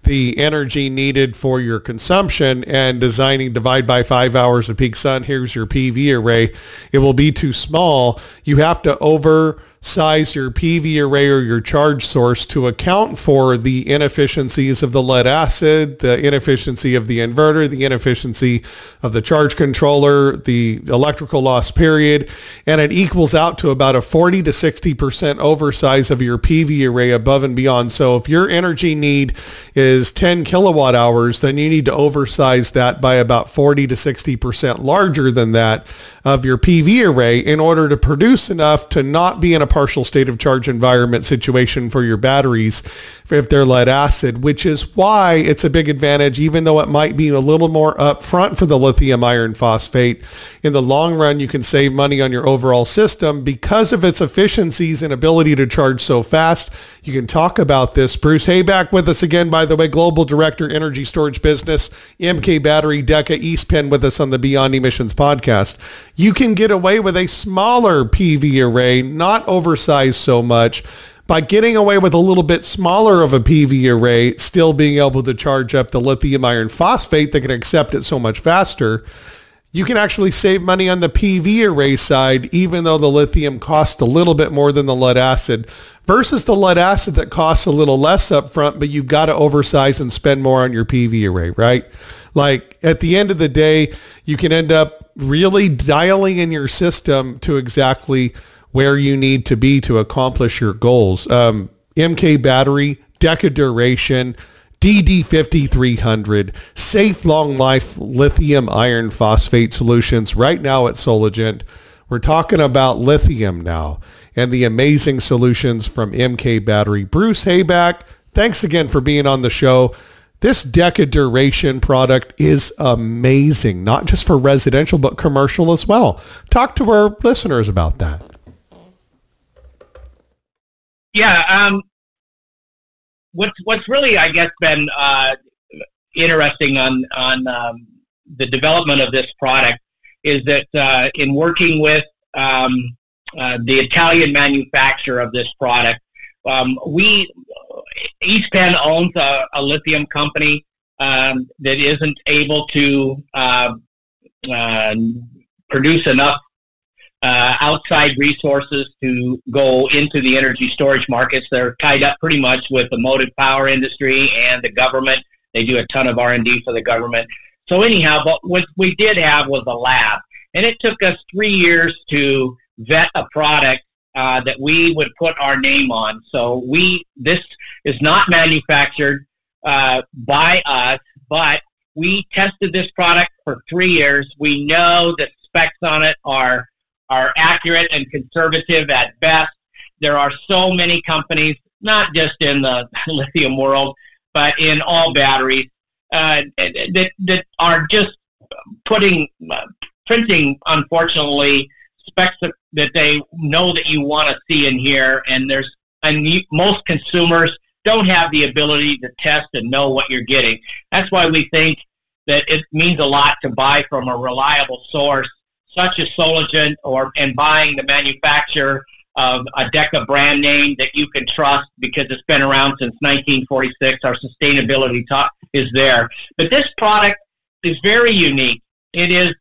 the energy needed for your consumption and designing divide by five hours of peak sun. Here's your PV array. It will be too small. You have to over size your PV array or your charge source to account for the inefficiencies of the lead acid, the inefficiency of the inverter, the inefficiency of the charge controller, the electrical loss period, and it equals out to about a 40 to 60% oversize of your PV array above and beyond. So if your energy need is 10 kilowatt hours, then you need to oversize that by about 40 to 60% larger than that of your PV array in order to produce enough to not be in a partial state of charge environment situation for your batteries if they're lead acid, which is why it's a big advantage, even though it might be a little more upfront for the lithium iron phosphate. In the long run, you can save money on your overall system because of its efficiencies and ability to charge so fast. You can talk about this. Bruce Habeck with us again, by the way, Global Director, Energy Storage Business, MK Battery, Deka, East Penn with us on the Beyond Emissions podcast. You can get away with a smaller PV array, not oversized so much by getting away with a little bit smaller of a PV array, still being able to charge up the lithium iron phosphate that can accept it so much faster, you can actually save money on the PV array side, even though the lithium costs a little bit more than the lead acid versus the lead acid that costs a little less up front, but you've got to oversize and spend more on your PV array, right? Like at the end of the day, you can end up really dialing in your system to exactly where you need to be to accomplish your goals. Um, MK battery, Deka duration, DD5300, safe long life lithium iron phosphate solutions right now at Soligent. We're talking about lithium now and the amazing solutions from MK Battery. Bruce Habeck, thanks again for being on the show. This Deka duration product is amazing, not just for residential, but commercial as well. Talk to our listeners about that. Yeah, um, what's what's really, I guess, been uh, interesting on on um, the development of this product is that uh, in working with um, uh, the Italian manufacturer of this product, um, we East Penn owns a, a lithium company um, that isn't able to uh, uh, produce enough uh, outside resources to go into the energy storage markets. They're tied up pretty much with the motive power industry and the government. They do a ton of R&D for the government. So anyhow, but what we did have was a lab, and it took us three years to vet a product uh, that we would put our name on. So we this is not manufactured uh, by us, but we tested this product for three years. We know that specs on it are are accurate and conservative at best. There are so many companies, not just in the lithium world, but in all batteries, uh, that, that are just putting, uh, printing, unfortunately, that, that they know that you want to see in here. And there's, and you, most consumers don't have the ability to test and know what you're getting. That's why we think that it means a lot to buy from a reliable source such as Soligent or and buying the manufacturer of a Deka brand name that you can trust because it's been around since 1946. Our sustainability talk is there. But this product is very unique. It is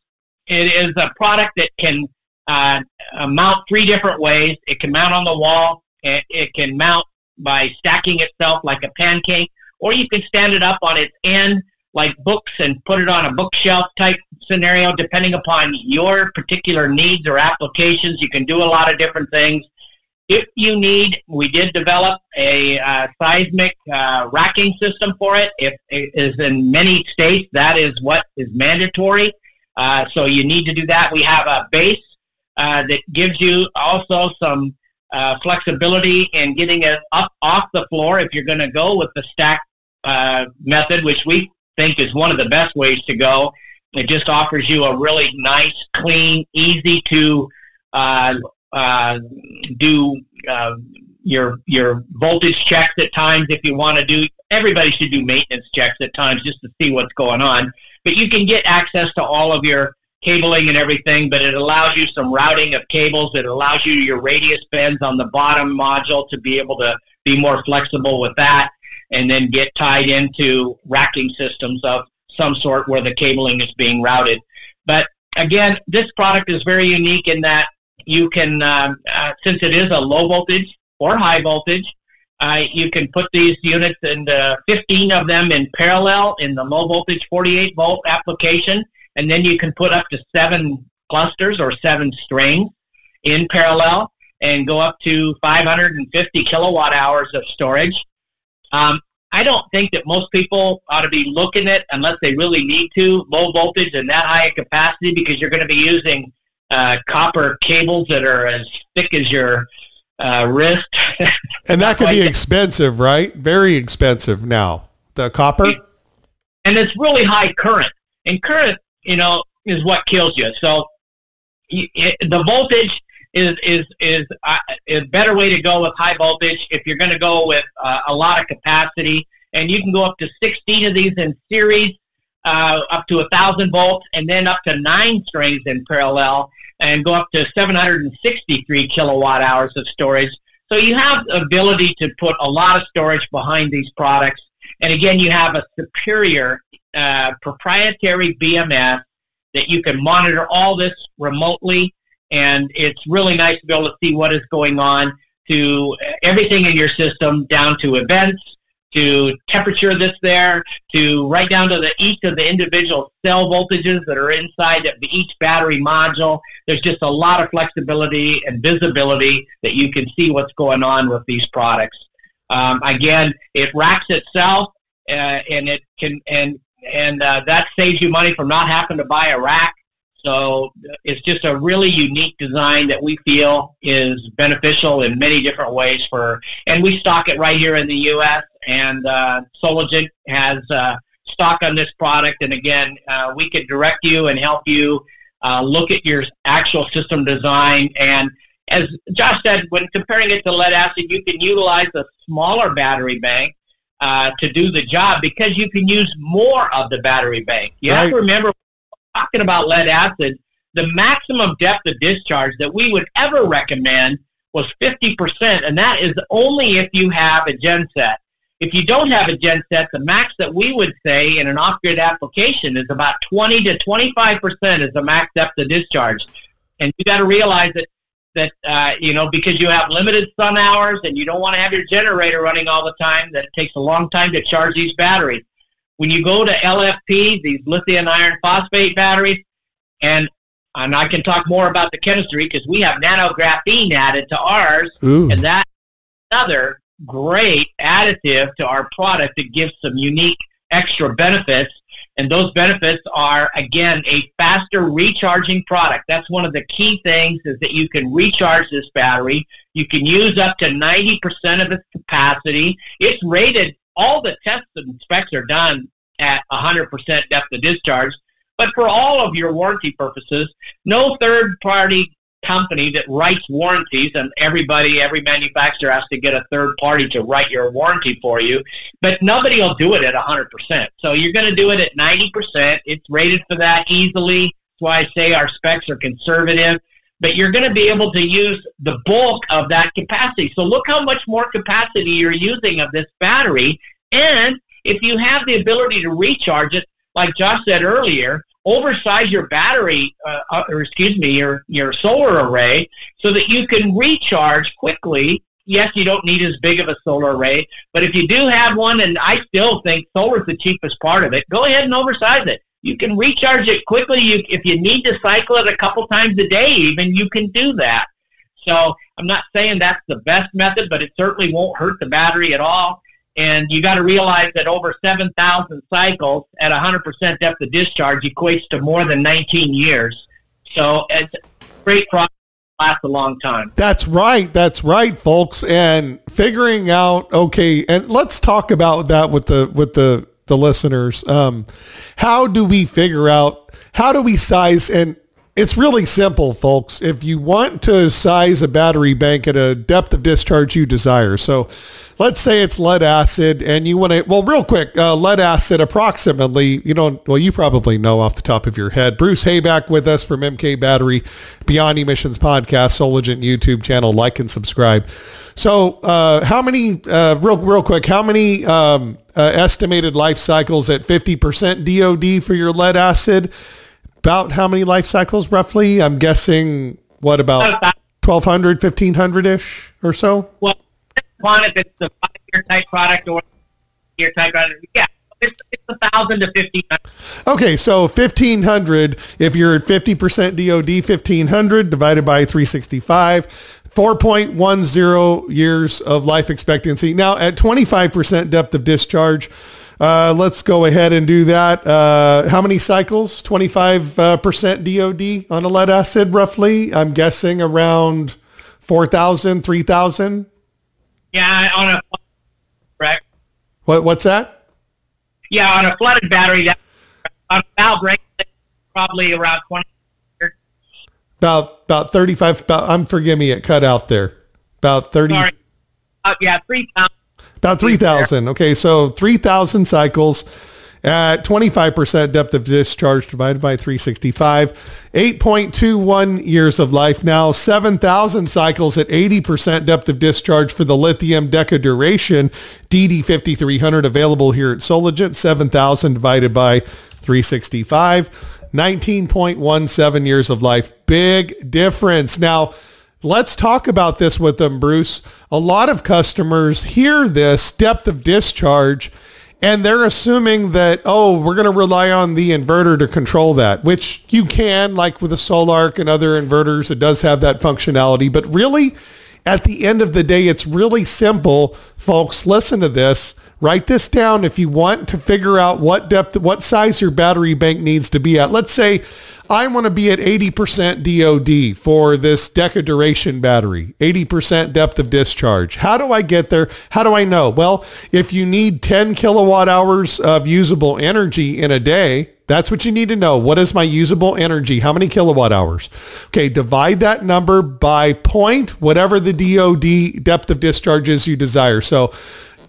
it is a product that can uh, mount three different ways. It can mount on the wall. It, it can mount by stacking itself like a pancake, or you can stand it up on its end like books and put it on a bookshelf type scenario, depending upon your particular needs or applications. You can do a lot of different things. If you need, we did develop a uh, seismic uh, racking system for it. If it is in many states, that is what is mandatory. Uh, so you need to do that. We have a base uh, that gives you also some uh, flexibility in getting it up off the floor if you're going to go with the stack uh, method, which we think is one of the best ways to go. It just offers you a really nice, clean, easy to uh, uh, do uh, your your voltage checks at times if you want to do. Everybody should do maintenance checks at times just to see what's going on. But you can get access to all of your cabling and everything, but it allows you some routing of cables. It allows you your radius bends on the bottom module to be able to be more flexible with that and then get tied into racking systems of some sort where the cabling is being routed. But again, this product is very unique in that you can, uh, uh, since it is a low voltage or high voltage, uh, you can put these units and 15 of them in parallel in the low voltage 48 volt application, and then you can put up to seven clusters or seven strings in parallel and go up to 550 kilowatt hours of storage. Um, I don't think that most people ought to be looking at unless they really need to low voltage and that high a capacity because you're going to be using uh, copper cables that are as thick as your uh, wrist. and that could be expensive, right? Very expensive now. The copper. And it's really high current, and current, you know, is what kills you. So the voltage is is is uh, a better way to go with high voltage if you're going to go with uh, a lot of capacity, and you can go up to 16 of these in series, uh, up to a thousand volts, and then up to nine strings in parallel, and go up to 763 kilowatt hours of storage. So you have the ability to put a lot of storage behind these products, and again, you have a superior uh, proprietary BMS that you can monitor all this remotely and it's really nice to be able to see what is going on to everything in your system down to events, to temperature that's there, to right down to the each of the individual cell voltages that are inside each battery module. There's just a lot of flexibility and visibility that you can see what's going on with these products. Um, again, it racks itself, uh, and it can and and uh, that saves you money from not having to buy a rack. So it's just a really unique design that we feel is beneficial in many different ways for, and we stock it right here in the U.S. And uh, Soligent has uh, stock on this product. And again, uh, we can direct you and help you uh, look at your actual system design. And as Josh said, when comparing it to lead acid, you can utilize a smaller battery bank uh, to do the job because you can use more of the battery bank. You right. have to remember talking about lead acid, the maximum depth of discharge that we would ever recommend was 50%, and that is only if you have a genset. If you don't have a genset, the max that we would say in an off-grid application is about 20 to 25% is the max depth of discharge. And you got to realize that that uh, you know because you have limited sun hours and you don't want to have your generator running all the time. That it takes a long time to charge these batteries. When you go to LFP, these lithium iron phosphate batteries, and and I can talk more about the chemistry because we have nanographene added to ours, Ooh. and that another great additive to our product that gives some unique extra benefits. And those benefits are, again, a faster recharging product. That's one of the key things is that you can recharge this battery. You can use up to 90% of its capacity. It's rated all the tests and specs are done at 100% depth of discharge. But for all of your warranty purposes, no third-party company that writes warranties, and everybody, every manufacturer has to get a third party to write your warranty for you, but nobody will do it at 100%. So you're going to do it at 90%. It's rated for that easily. That's why I say our specs are conservative but you're going to be able to use the bulk of that capacity. So look how much more capacity you're using of this battery. And if you have the ability to recharge it, like Josh said earlier, oversize your battery, uh, uh, or excuse me, your, your solar array so that you can recharge quickly. Yes, you don't need as big of a solar array, but if you do have one, and I still think solar is the cheapest part of it, go ahead and oversize it. You can recharge it quickly. You, if you need to cycle it a couple times a day, even you can do that. So I'm not saying that's the best method, but it certainly won't hurt the battery at all. And you got to realize that over 7,000 cycles at 100% depth of discharge equates to more than 19 years. So it's a great product last a long time. That's right. That's right, folks. And figuring out okay, and let's talk about that with the with the the listeners. Um, how do we figure out, how do we size, and it's really simple, folks. If you want to size a battery bank at a depth of discharge you desire, so let's say it's lead acid and you want to, well, real quick, uh, lead acid approximately, you know, well, you probably know off the top of your head. Bruce Habeck with us from MK Battery, Beyond Emissions Podcast, Soligent YouTube channel. Like and subscribe. So uh, how many, uh, real, real quick, how many um, uh, estimated life cycles at 50% DOD for your lead acid? About how many life cycles roughly? I'm guessing, what, about 1,200, 1,500-ish or so? Well, one if it's the five-year type product or year type product. Yeah, it's, it's a thousand to fifteen hundred. Okay, so fifteen hundred. If you're at fifty percent DoD, fifteen hundred divided by three sixty five. 4.10 years of life expectancy. Now, at 25% depth of discharge, uh, let's go ahead and do that. Uh, how many cycles? 25% DOD on a lead acid, roughly. I'm guessing around 4,000, 3,000? Yeah, on a correct. What, what's that? Yeah, on a flooded battery, that on a valve probably around 20. About about 35. About, I'm forgive me, it cut out there. About 30. Sorry. Uh, yeah, 3,000. About 3,000. Okay, so 3,000 cycles at 25% depth of discharge divided by 365. 8.21 years of life now. 7,000 cycles at 80% depth of discharge for the lithium Deka duration. DD5300 available here at Soligent. 7,000 divided by 365. 19.17 years of life. Big difference. Now, let's talk about this with them, Bruce. A lot of customers hear this depth of discharge and they're assuming that, oh, we're going to rely on the inverter to control that, which you can, like with a Sol-Ark and other inverters, it does have that functionality. But really, at the end of the day, it's really simple. Folks, listen to this. Write this down if you want to figure out what depth, what size your battery bank needs to be at. Let's say I want to be at 80% DOD for this Deka duration battery, 80% depth of discharge. How do I get there? How do I know? Well, if you need 10 kilowatt hours of usable energy in a day, that's what you need to know. What is my usable energy? How many kilowatt hours? Okay, divide that number by point, whatever the DOD depth of discharge is you desire. So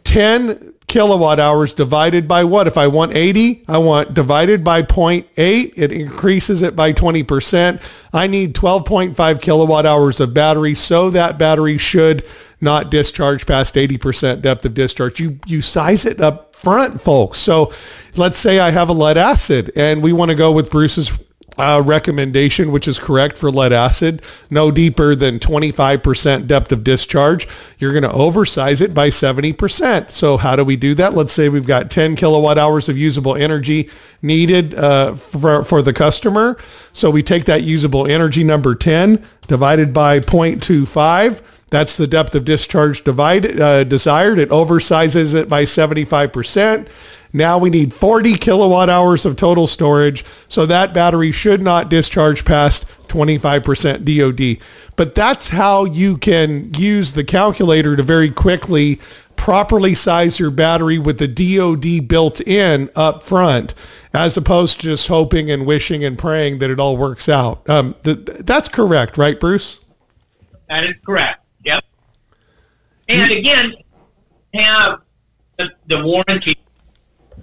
10 kilowatt hours divided by what? If I want 80, I want divided by 0.8. It increases it by 20%. I need 12.5 kilowatt hours of battery. So that battery should not discharge past 80% depth of discharge. You, you size it up front, folks. So let's say I have a lead acid and we want to go with Bruce's uh, recommendation, which is correct for lead acid, no deeper than 25% depth of discharge. You're going to oversize it by 70%. So how do we do that? Let's say we've got 10 kilowatt hours of usable energy needed uh, for, for the customer. So we take that usable energy number 10 divided by 0.25. That's the depth of discharge divided, uh, desired. It oversizes it by 75%. Now we need 40 kilowatt hours of total storage. So that battery should not discharge past 25% DOD. But that's how you can use the calculator to very quickly properly size your battery with the DOD built in up front, as opposed to just hoping and wishing and praying that it all works out. Um, th- that's correct, right, Bruce? That is correct. Yep. And again, have the, the warranty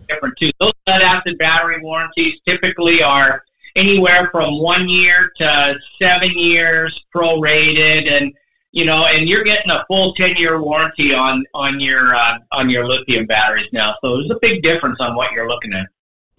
different too. Those lead acid battery warranties typically are anywhere from one year to seven years prorated and you know and you're getting a full 10 year warranty on on your uh, on your lithium batteries now. So there's a big difference on what you're looking at.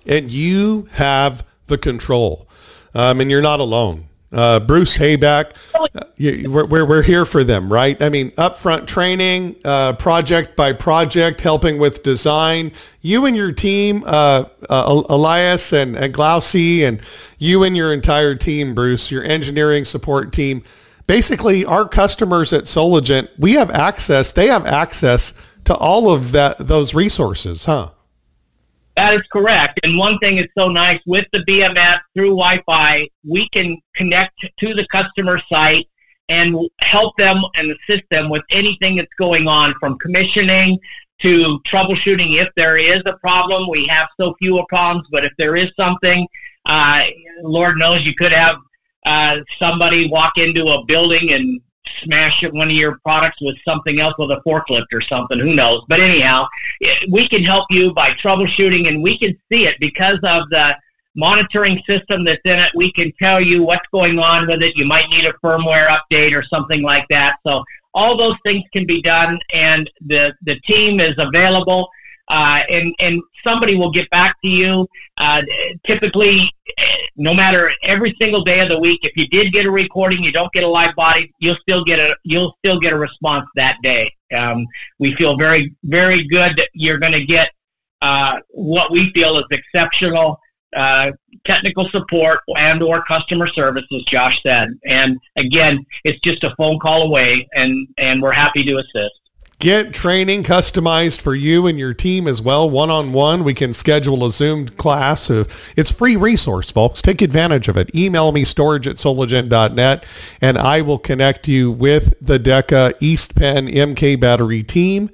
And you have the control. Um, and you're not alone uh, Bruce Habeck, uh, you, we're, we're, we're here for them, right? I mean, upfront training, uh, project by project, helping with design. You and your team, uh, uh Elias and, and Glaucy, and you and your entire team, Bruce, your engineering support team. Basically, our customers at Soligent, we have access, they have access to all of that those resources, huh? That is correct. And one thing is so nice with the BMS through Wi-Fi, we can connect to the customer site and help them and assist them with anything that's going on from commissioning to troubleshooting if there is a problem. We have so few problems, but if there is something, uh, Lord knows you could have uh, somebody walk into a building and smash it one of your products with something else with a forklift or something. Who knows? But anyhow, eh, we can help you by troubleshooting, and we can see it because of the monitoring system that's in it. We can tell you what's going on with it. You might need a firmware update or something like that. So all those things can be done, and the the team is available uh, and and somebody will get back to you. Uh, typically, no matter every single day of the week, if you did get a recording, you don't get a live body, you'll still get a you'll still get a response that day. Um, we feel very very good that you're going to get uh, what we feel is exceptional uh, technical support and or customer service, as Josh said. And again, it's just a phone call away, and and we're happy to assist. Get training customized for you and your team as well, one-on-one. We can schedule a Zoom class. Uh, it's free resource, folks. Take advantage of it. Email me storage at soligent.net and I will connect you with the DEKA East Penn MK battery team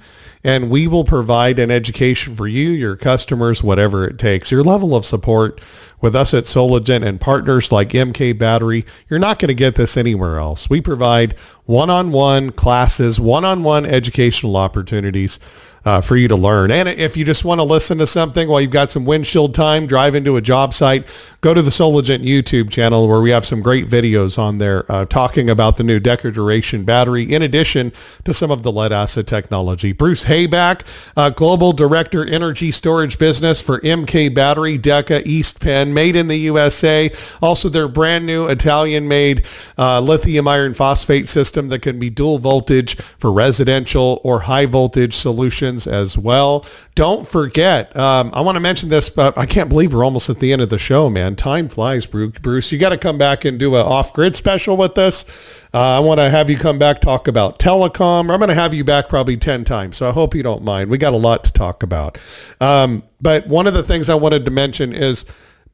and we will provide an education for you, your customers, whatever it takes. Your level of support with us at Soligent and partners like MK Battery, you're not going to get this anywhere else. We provide one-on-one classes, one-on-one educational opportunities uh, for you to learn. And if you just want to listen to something while you've got some windshield time, drive into a job site, go to the Soligent YouTube channel where we have some great videos on there uh, talking about the new DEKA Duration battery in addition to some of the lead acid technology. Bruce Habeck, uh, Global Director Energy Storage Business for MK Battery, DEKA East Penn, made in the USA. Also their brand new Italian-made uh, lithium iron phosphate system that can be dual voltage for residential or high voltage solutions questions as well. Don't forget, um, I want to mention this, but I can't believe we're almost at the end of the show, man. Time flies, Bruce. You got to come back and do an off-grid special with us. Uh, I want to have you come back, talk about telecom. I'm going to have you back probably 10 times, so I hope you don't mind. We got a lot to talk about. Um, but one of the things I wanted to mention is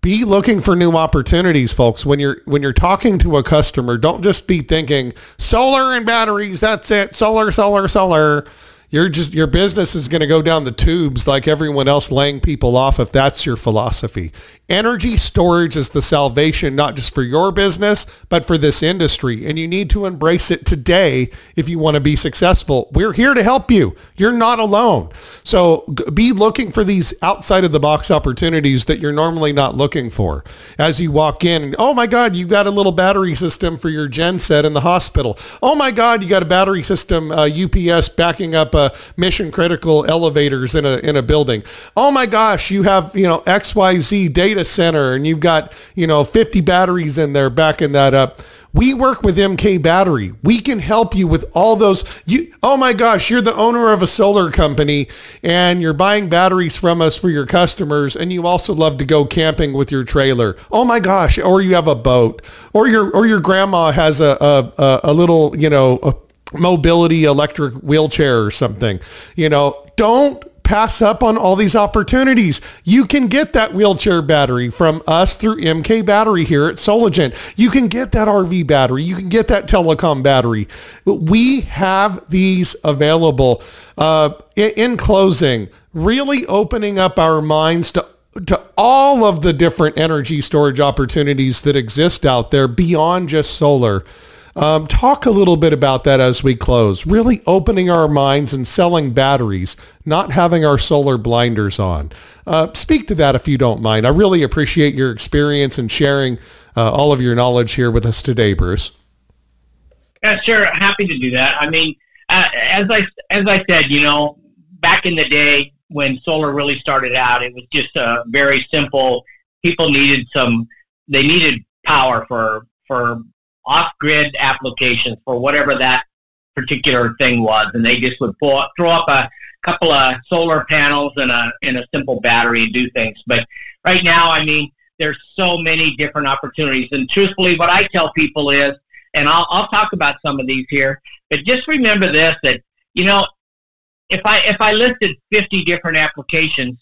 be looking for new opportunities folks when you're when you're talking to a customer don't just be thinking solar and batteries that's it solar solar solar you're just your business is going to go down the tubes like everyone else laying people off if that's your philosophy Energy storage is the salvation, not just for your business, but for this industry. And you need to embrace it today if you want to be successful. We're here to help you. You're not alone. So be looking for these outside of the box opportunities that you're normally not looking for. As you walk in, oh my God, you've got a little battery system for your gen set in the hospital. Oh my God, you got a battery system, uh, UPS backing up uh, mission critical elevators in a, in a building. Oh my gosh, you have, you know, XYZ data data center and you've got, you know, 50 batteries in there backing that up. We work with MK Battery. We can help you with all those. You, oh my gosh, you're the owner of a solar company and you're buying batteries from us for your customers and you also love to go camping with your trailer. Oh my gosh, or you have a boat or your or your grandma has a a, a little, you know, mobility electric wheelchair or something. You know, don't pass up on all these opportunities. You can get that wheelchair battery from us through MK Battery here at Soligent. You can get that RV battery. You can get that telecom battery. We have these available. Uh, in closing, really opening up our minds to to all of the different energy storage opportunities that exist out there beyond just solar. Um, talk a little bit about that as we close. Really opening our minds and selling batteries, not having our solar blinders on. Uh, speak to that if you don't mind. I really appreciate your experience and sharing uh, all of your knowledge here with us today, Bruce. Yeah, sure. Happy to do that. I mean, uh, as I as I said, you know, back in the day when solar really started out, it was just a very simple. People needed some. They needed power for for off-grid applications for whatever that particular thing was, and they just would pull, throw up a couple of solar panels and a and a simple battery and do things. But right now, I mean, there's so many different opportunities, and truthfully, what I tell people is, and I'll I'll talk about some of these here, but just remember this that you know, if I if I listed 50 different applications,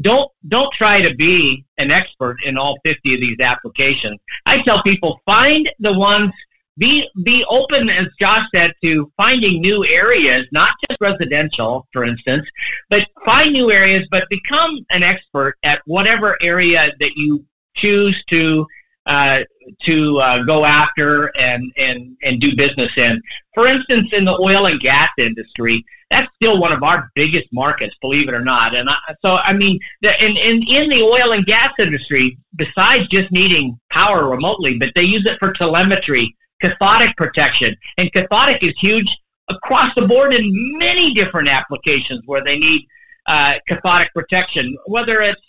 don't don't try to be an expert in all 50 of these applications. I tell people find the ones be be open as Josh said to finding new areas, not just residential, for instance, but find new areas but become an expert at whatever area that you choose to uh, to uh, go after and, and, and do business in. For instance, in the oil and gas industry, that's still one of our biggest markets, believe it or not. And I, so, I mean, the, in, in, in the oil and gas industry, besides just needing power remotely, but they use it for telemetry, cathodic protection. And cathodic is huge across the board in many different applications where they need uh, cathodic protection, whether it's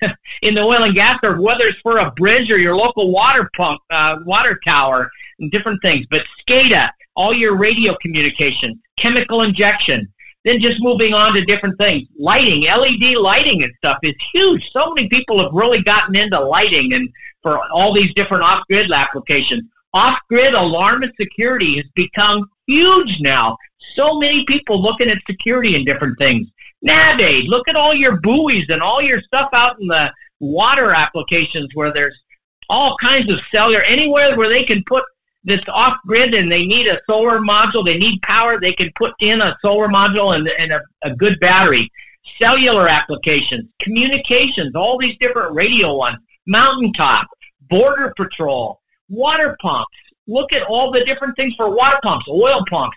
in the oil and gas or whether it's for a bridge or your local water pump, uh, water tower, and different things. But SCADA, all your radio communication, chemical injection, then just moving on to different things. Lighting, LED lighting and stuff is huge. So many people have really gotten into lighting and for all these different off-grid applications. Off-grid alarm and security has become huge now. So many people looking at security and different things. NavAid, look at all your buoys and all your stuff out in the water applications where there's all kinds of cellular, anywhere where they can put this off grid and they need a solar module, they need power, they can put in a solar module and, and a, a good battery. Cellular applications, communications, all these different radio ones, mountaintop, border patrol, water pumps. Look at all the different things for water pumps, oil pumps.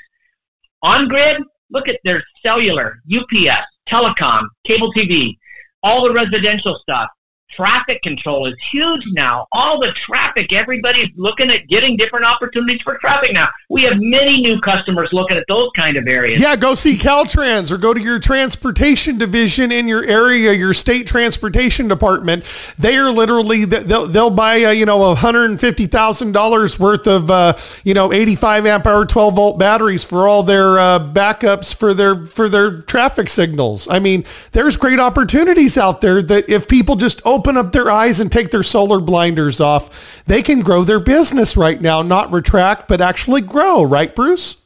On grid, look at their cellular, UPS, telecom, cable TV, all the residential stuff traffic control is huge now. All the traffic, everybody's looking at getting different opportunities for traffic now. We have many new customers looking at those kind of areas. Yeah, go see Caltrans or go to your transportation division in your area, your state transportation department. They are literally they'll they'll buy uh, you know hundred and fifty thousand dollars worth of uh, you know eighty five amp hour twelve volt batteries for all their uh, backups for their for their traffic signals. I mean, there's great opportunities out there that if people just open open up their eyes and take their solar blinders off, they can grow their business right now, not retract, but actually grow, right, Bruce?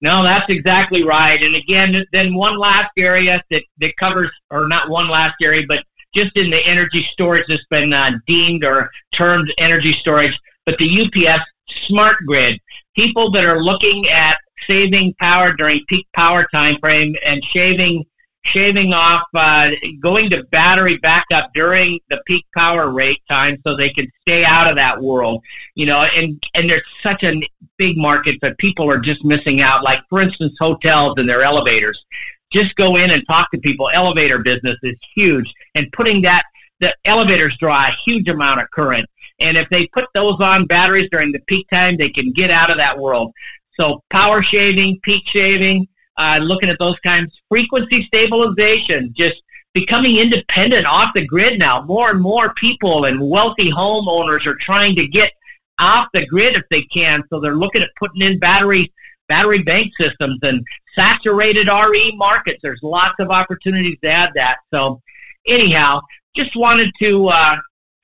No, that's exactly right. And again, then one last area that, that covers, or not one last area, but just in the energy storage that's been uh, deemed or termed energy storage, but the UPS smart grid. People that are looking at saving power during peak power time frame and shaving shaving off, uh, going to battery backup during the peak power rate time so they can stay out of that world, you know, and, and there's such a big market that people are just missing out. Like, for instance, hotels and their elevators. Just go in and talk to people. Elevator business is huge. And putting that, the elevators draw a huge amount of current. And if they put those on batteries during the peak time, they can get out of that world. So power shaving, peak shaving, uh, looking at those kinds. Frequency stabilization, just becoming independent off the grid now. More and more people and wealthy homeowners are trying to get off the grid if they can. So they're looking at putting in battery battery bank systems and saturated RE markets. There's lots of opportunities to add that. So anyhow, just wanted to uh,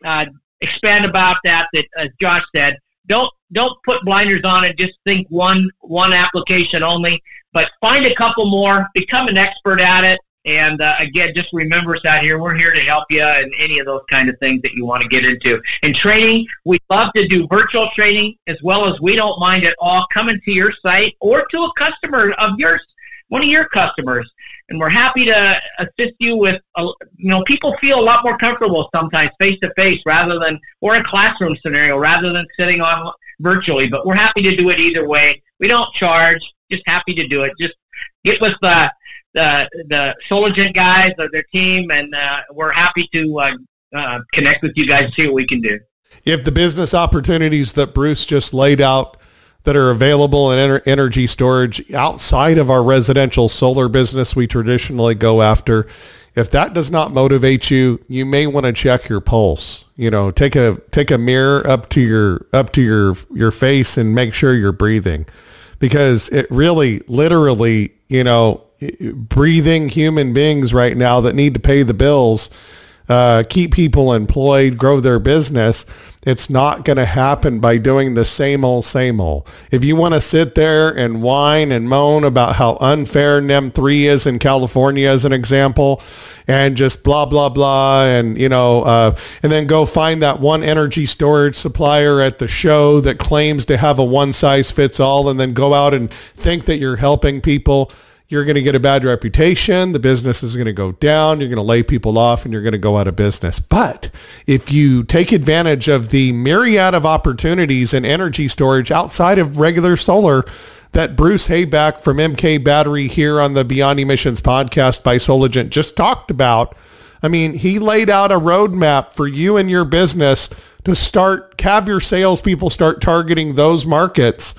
uh, expand about that. That as Josh said, don't don't put blinders on and just think one one application only, but find a couple more, become an expert at it, and uh, again, just remember us out here. We're here to help you in any of those kind of things that you want to get into. In training, we love to do virtual training as well as we don't mind at all coming to your site or to a customer of yours, one of your customers. And we're happy to assist you with, a, you know, people feel a lot more comfortable sometimes face to face rather than, or a classroom scenario rather than sitting on virtually. But we're happy to do it either way. We don't charge. Just happy to do it. Just get with the the the Soligent guys or their team, and uh, we're happy to uh, uh, connect with you guys and see what we can do. If the business opportunities that Bruce just laid out that are available in ener- energy storage outside of our residential solar business we traditionally go after, if that does not motivate you, you may want to check your pulse. You know, take a take a mirror up to your up to your your face and make sure you're breathing because it really literally, you know, breathing human beings right now that need to pay the bills, uh, keep people employed, grow their business. It's not going to happen by doing the same old, same old. If you want to sit there and whine and moan about how unfair NEM 3 is in California as an example, and just blah, blah, blah, and, you know, uh, and then go find that one energy storage supplier at the show that claims to have a one size fits all and then go out and think that you're helping people you're going to get a bad reputation. The business is going to go down. You're going to lay people off and you're going to go out of business. But if you take advantage of the myriad of opportunities in energy storage outside of regular solar that Bruce Habeck from MK Battery here on the Beyond Emissions podcast by Soligent just talked about, I mean, he laid out a roadmap for you and your business to start, have your salespeople start targeting those markets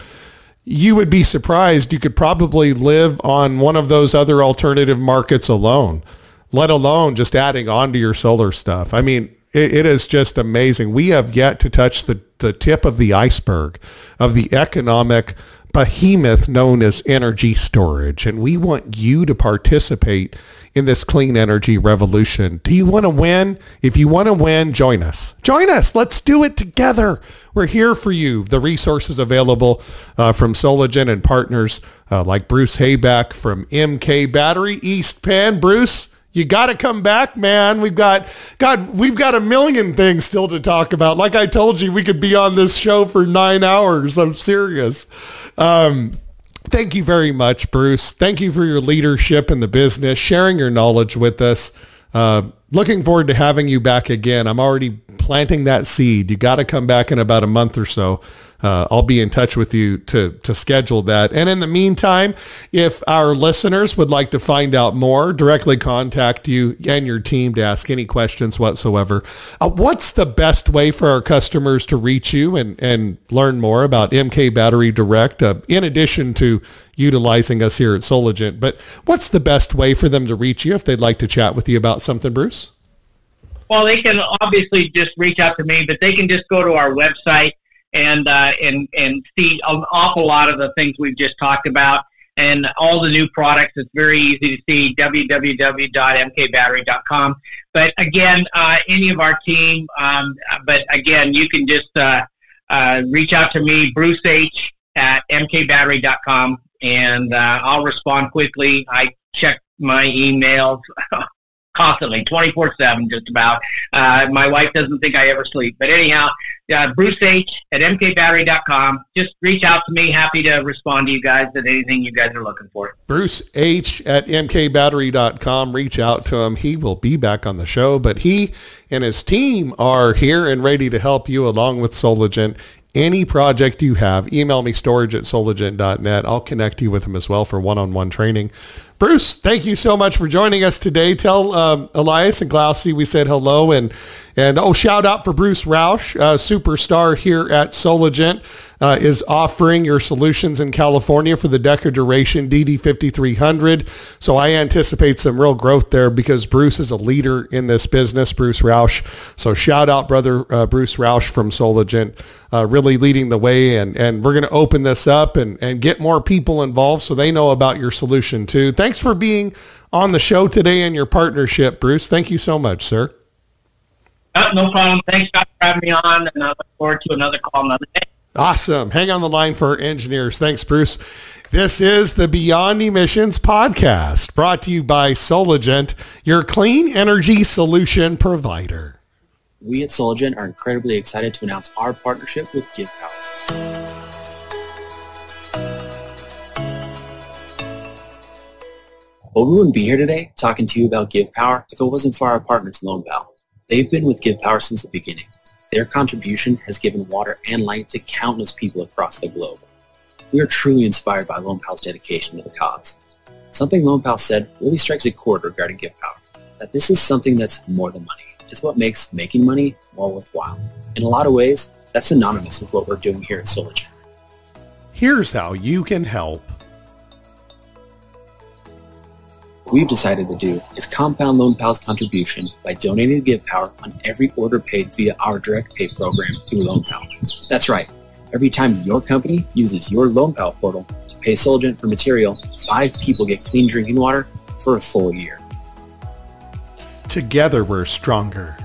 you would be surprised you could probably live on one of those other alternative markets alone, let alone just adding on to your solar stuff. I mean, it, it is just amazing. We have yet to touch the, the tip of the iceberg of the economic behemoth known as energy storage. And we want you to participate in this clean energy revolution. Do you want to win? If you want to win, join us. Join us. Let's do it together. We're here for you. The resources available uh, from Soligent and partners uh, like Bruce Habeck from MK Battery East Penn. Bruce, you got to come back, man. We've got God, we've got a million things still to talk about. Like I told you, we could be on this show for nine hours. I'm serious. Um, thank you very much, Bruce. Thank you for your leadership in the business, sharing your knowledge with us. Uh, looking forward to having you back again. I'm already planting that seed. You got to come back in about a month or so uh, I'll be in touch with you to, to schedule that. And in the meantime, if our listeners would like to find out more, directly contact you and your team to ask any questions whatsoever. Uh, what's the best way for our customers to reach you and, and learn more about MK Battery Direct, uh, in addition to utilizing us here at Soligent? But what's the best way for them to reach you if they'd like to chat with you about something, Bruce? Well, they can obviously just reach out to me, but they can just go to our website, and uh, and and see an awful lot of the things we've just talked about and all the new products. It's very easy to see www.mkbattery.com. But again, uh, any of our team. Um, but again, you can just uh, uh, reach out to me, Bruce H at mkbattery.com, and uh, I'll respond quickly. I check my emails constantly, 24-7 just about. Uh, my wife doesn't think I ever sleep. But anyhow, uh, Bruce H. at mkbattery.com. Just reach out to me. Happy to respond to you guys at anything you guys are looking for. Bruce H. at mkbattery.com. Reach out to him. He will be back on the show, but he and his team are here and ready to help you along with Soligent any project you have, email me storage at soligent.net. I'll connect you with him as well for one-on-one training. Bruce, thank you so much for joining us today. Tell um, Elias and Glausy we said hello and and oh, shout out for Bruce Roush, uh, superstar here at Soligent, uh, is offering your solutions in California for the Deka Duration DD5300. So I anticipate some real growth there because Bruce is a leader in this business, Bruce Roush. So shout out, brother uh, Bruce Roush from Soligent, uh, really leading the way. And, and we're going to open this up and, and get more people involved so they know about your solution too. Thanks for being on the show today and your partnership, Bruce. Thank you so much, sir. Uh, no problem. Thanks for having me on, and I look forward to another call another day. Awesome. Hang on the line for our engineers. Thanks, Bruce. This is the Beyond Emissions podcast brought to you by Soligent, your clean energy solution provider. We at Soligent are incredibly excited to announce our partnership with Give Power. Well, we wouldn't be here today talking to you about Give Power if it wasn't for our partners LoanPal. They've been with Give Power since the beginning. Their contribution has given water and light to countless people across the globe. We are truly inspired by LoanPal's dedication to the cause. Something LoanPal said really strikes a chord regarding Give Power, that this is something that's more than money. It's what makes making money more worthwhile. In a lot of ways, that's synonymous with what we're doing here at Soligent. Here's how you can help we've decided to do is compound LoanPal's contribution by donating to Give Power on every order paid via our direct pay program through LoanPal. That's right. Every time your company uses your LoanPal portal to pay Soligent for material, five people get clean drinking water for a full year. Together we're stronger.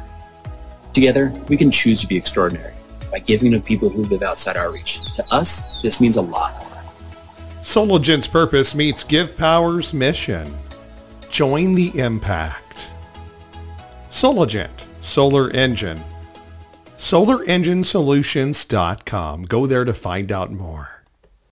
Together, we can choose to be extraordinary by giving to people who live outside our reach. To us, this means a lot. Soligent's purpose meets Give Power's mission. Join the impact. Soligent, Solar Engine. SolarEngineSolutions.com. Go there to find out more.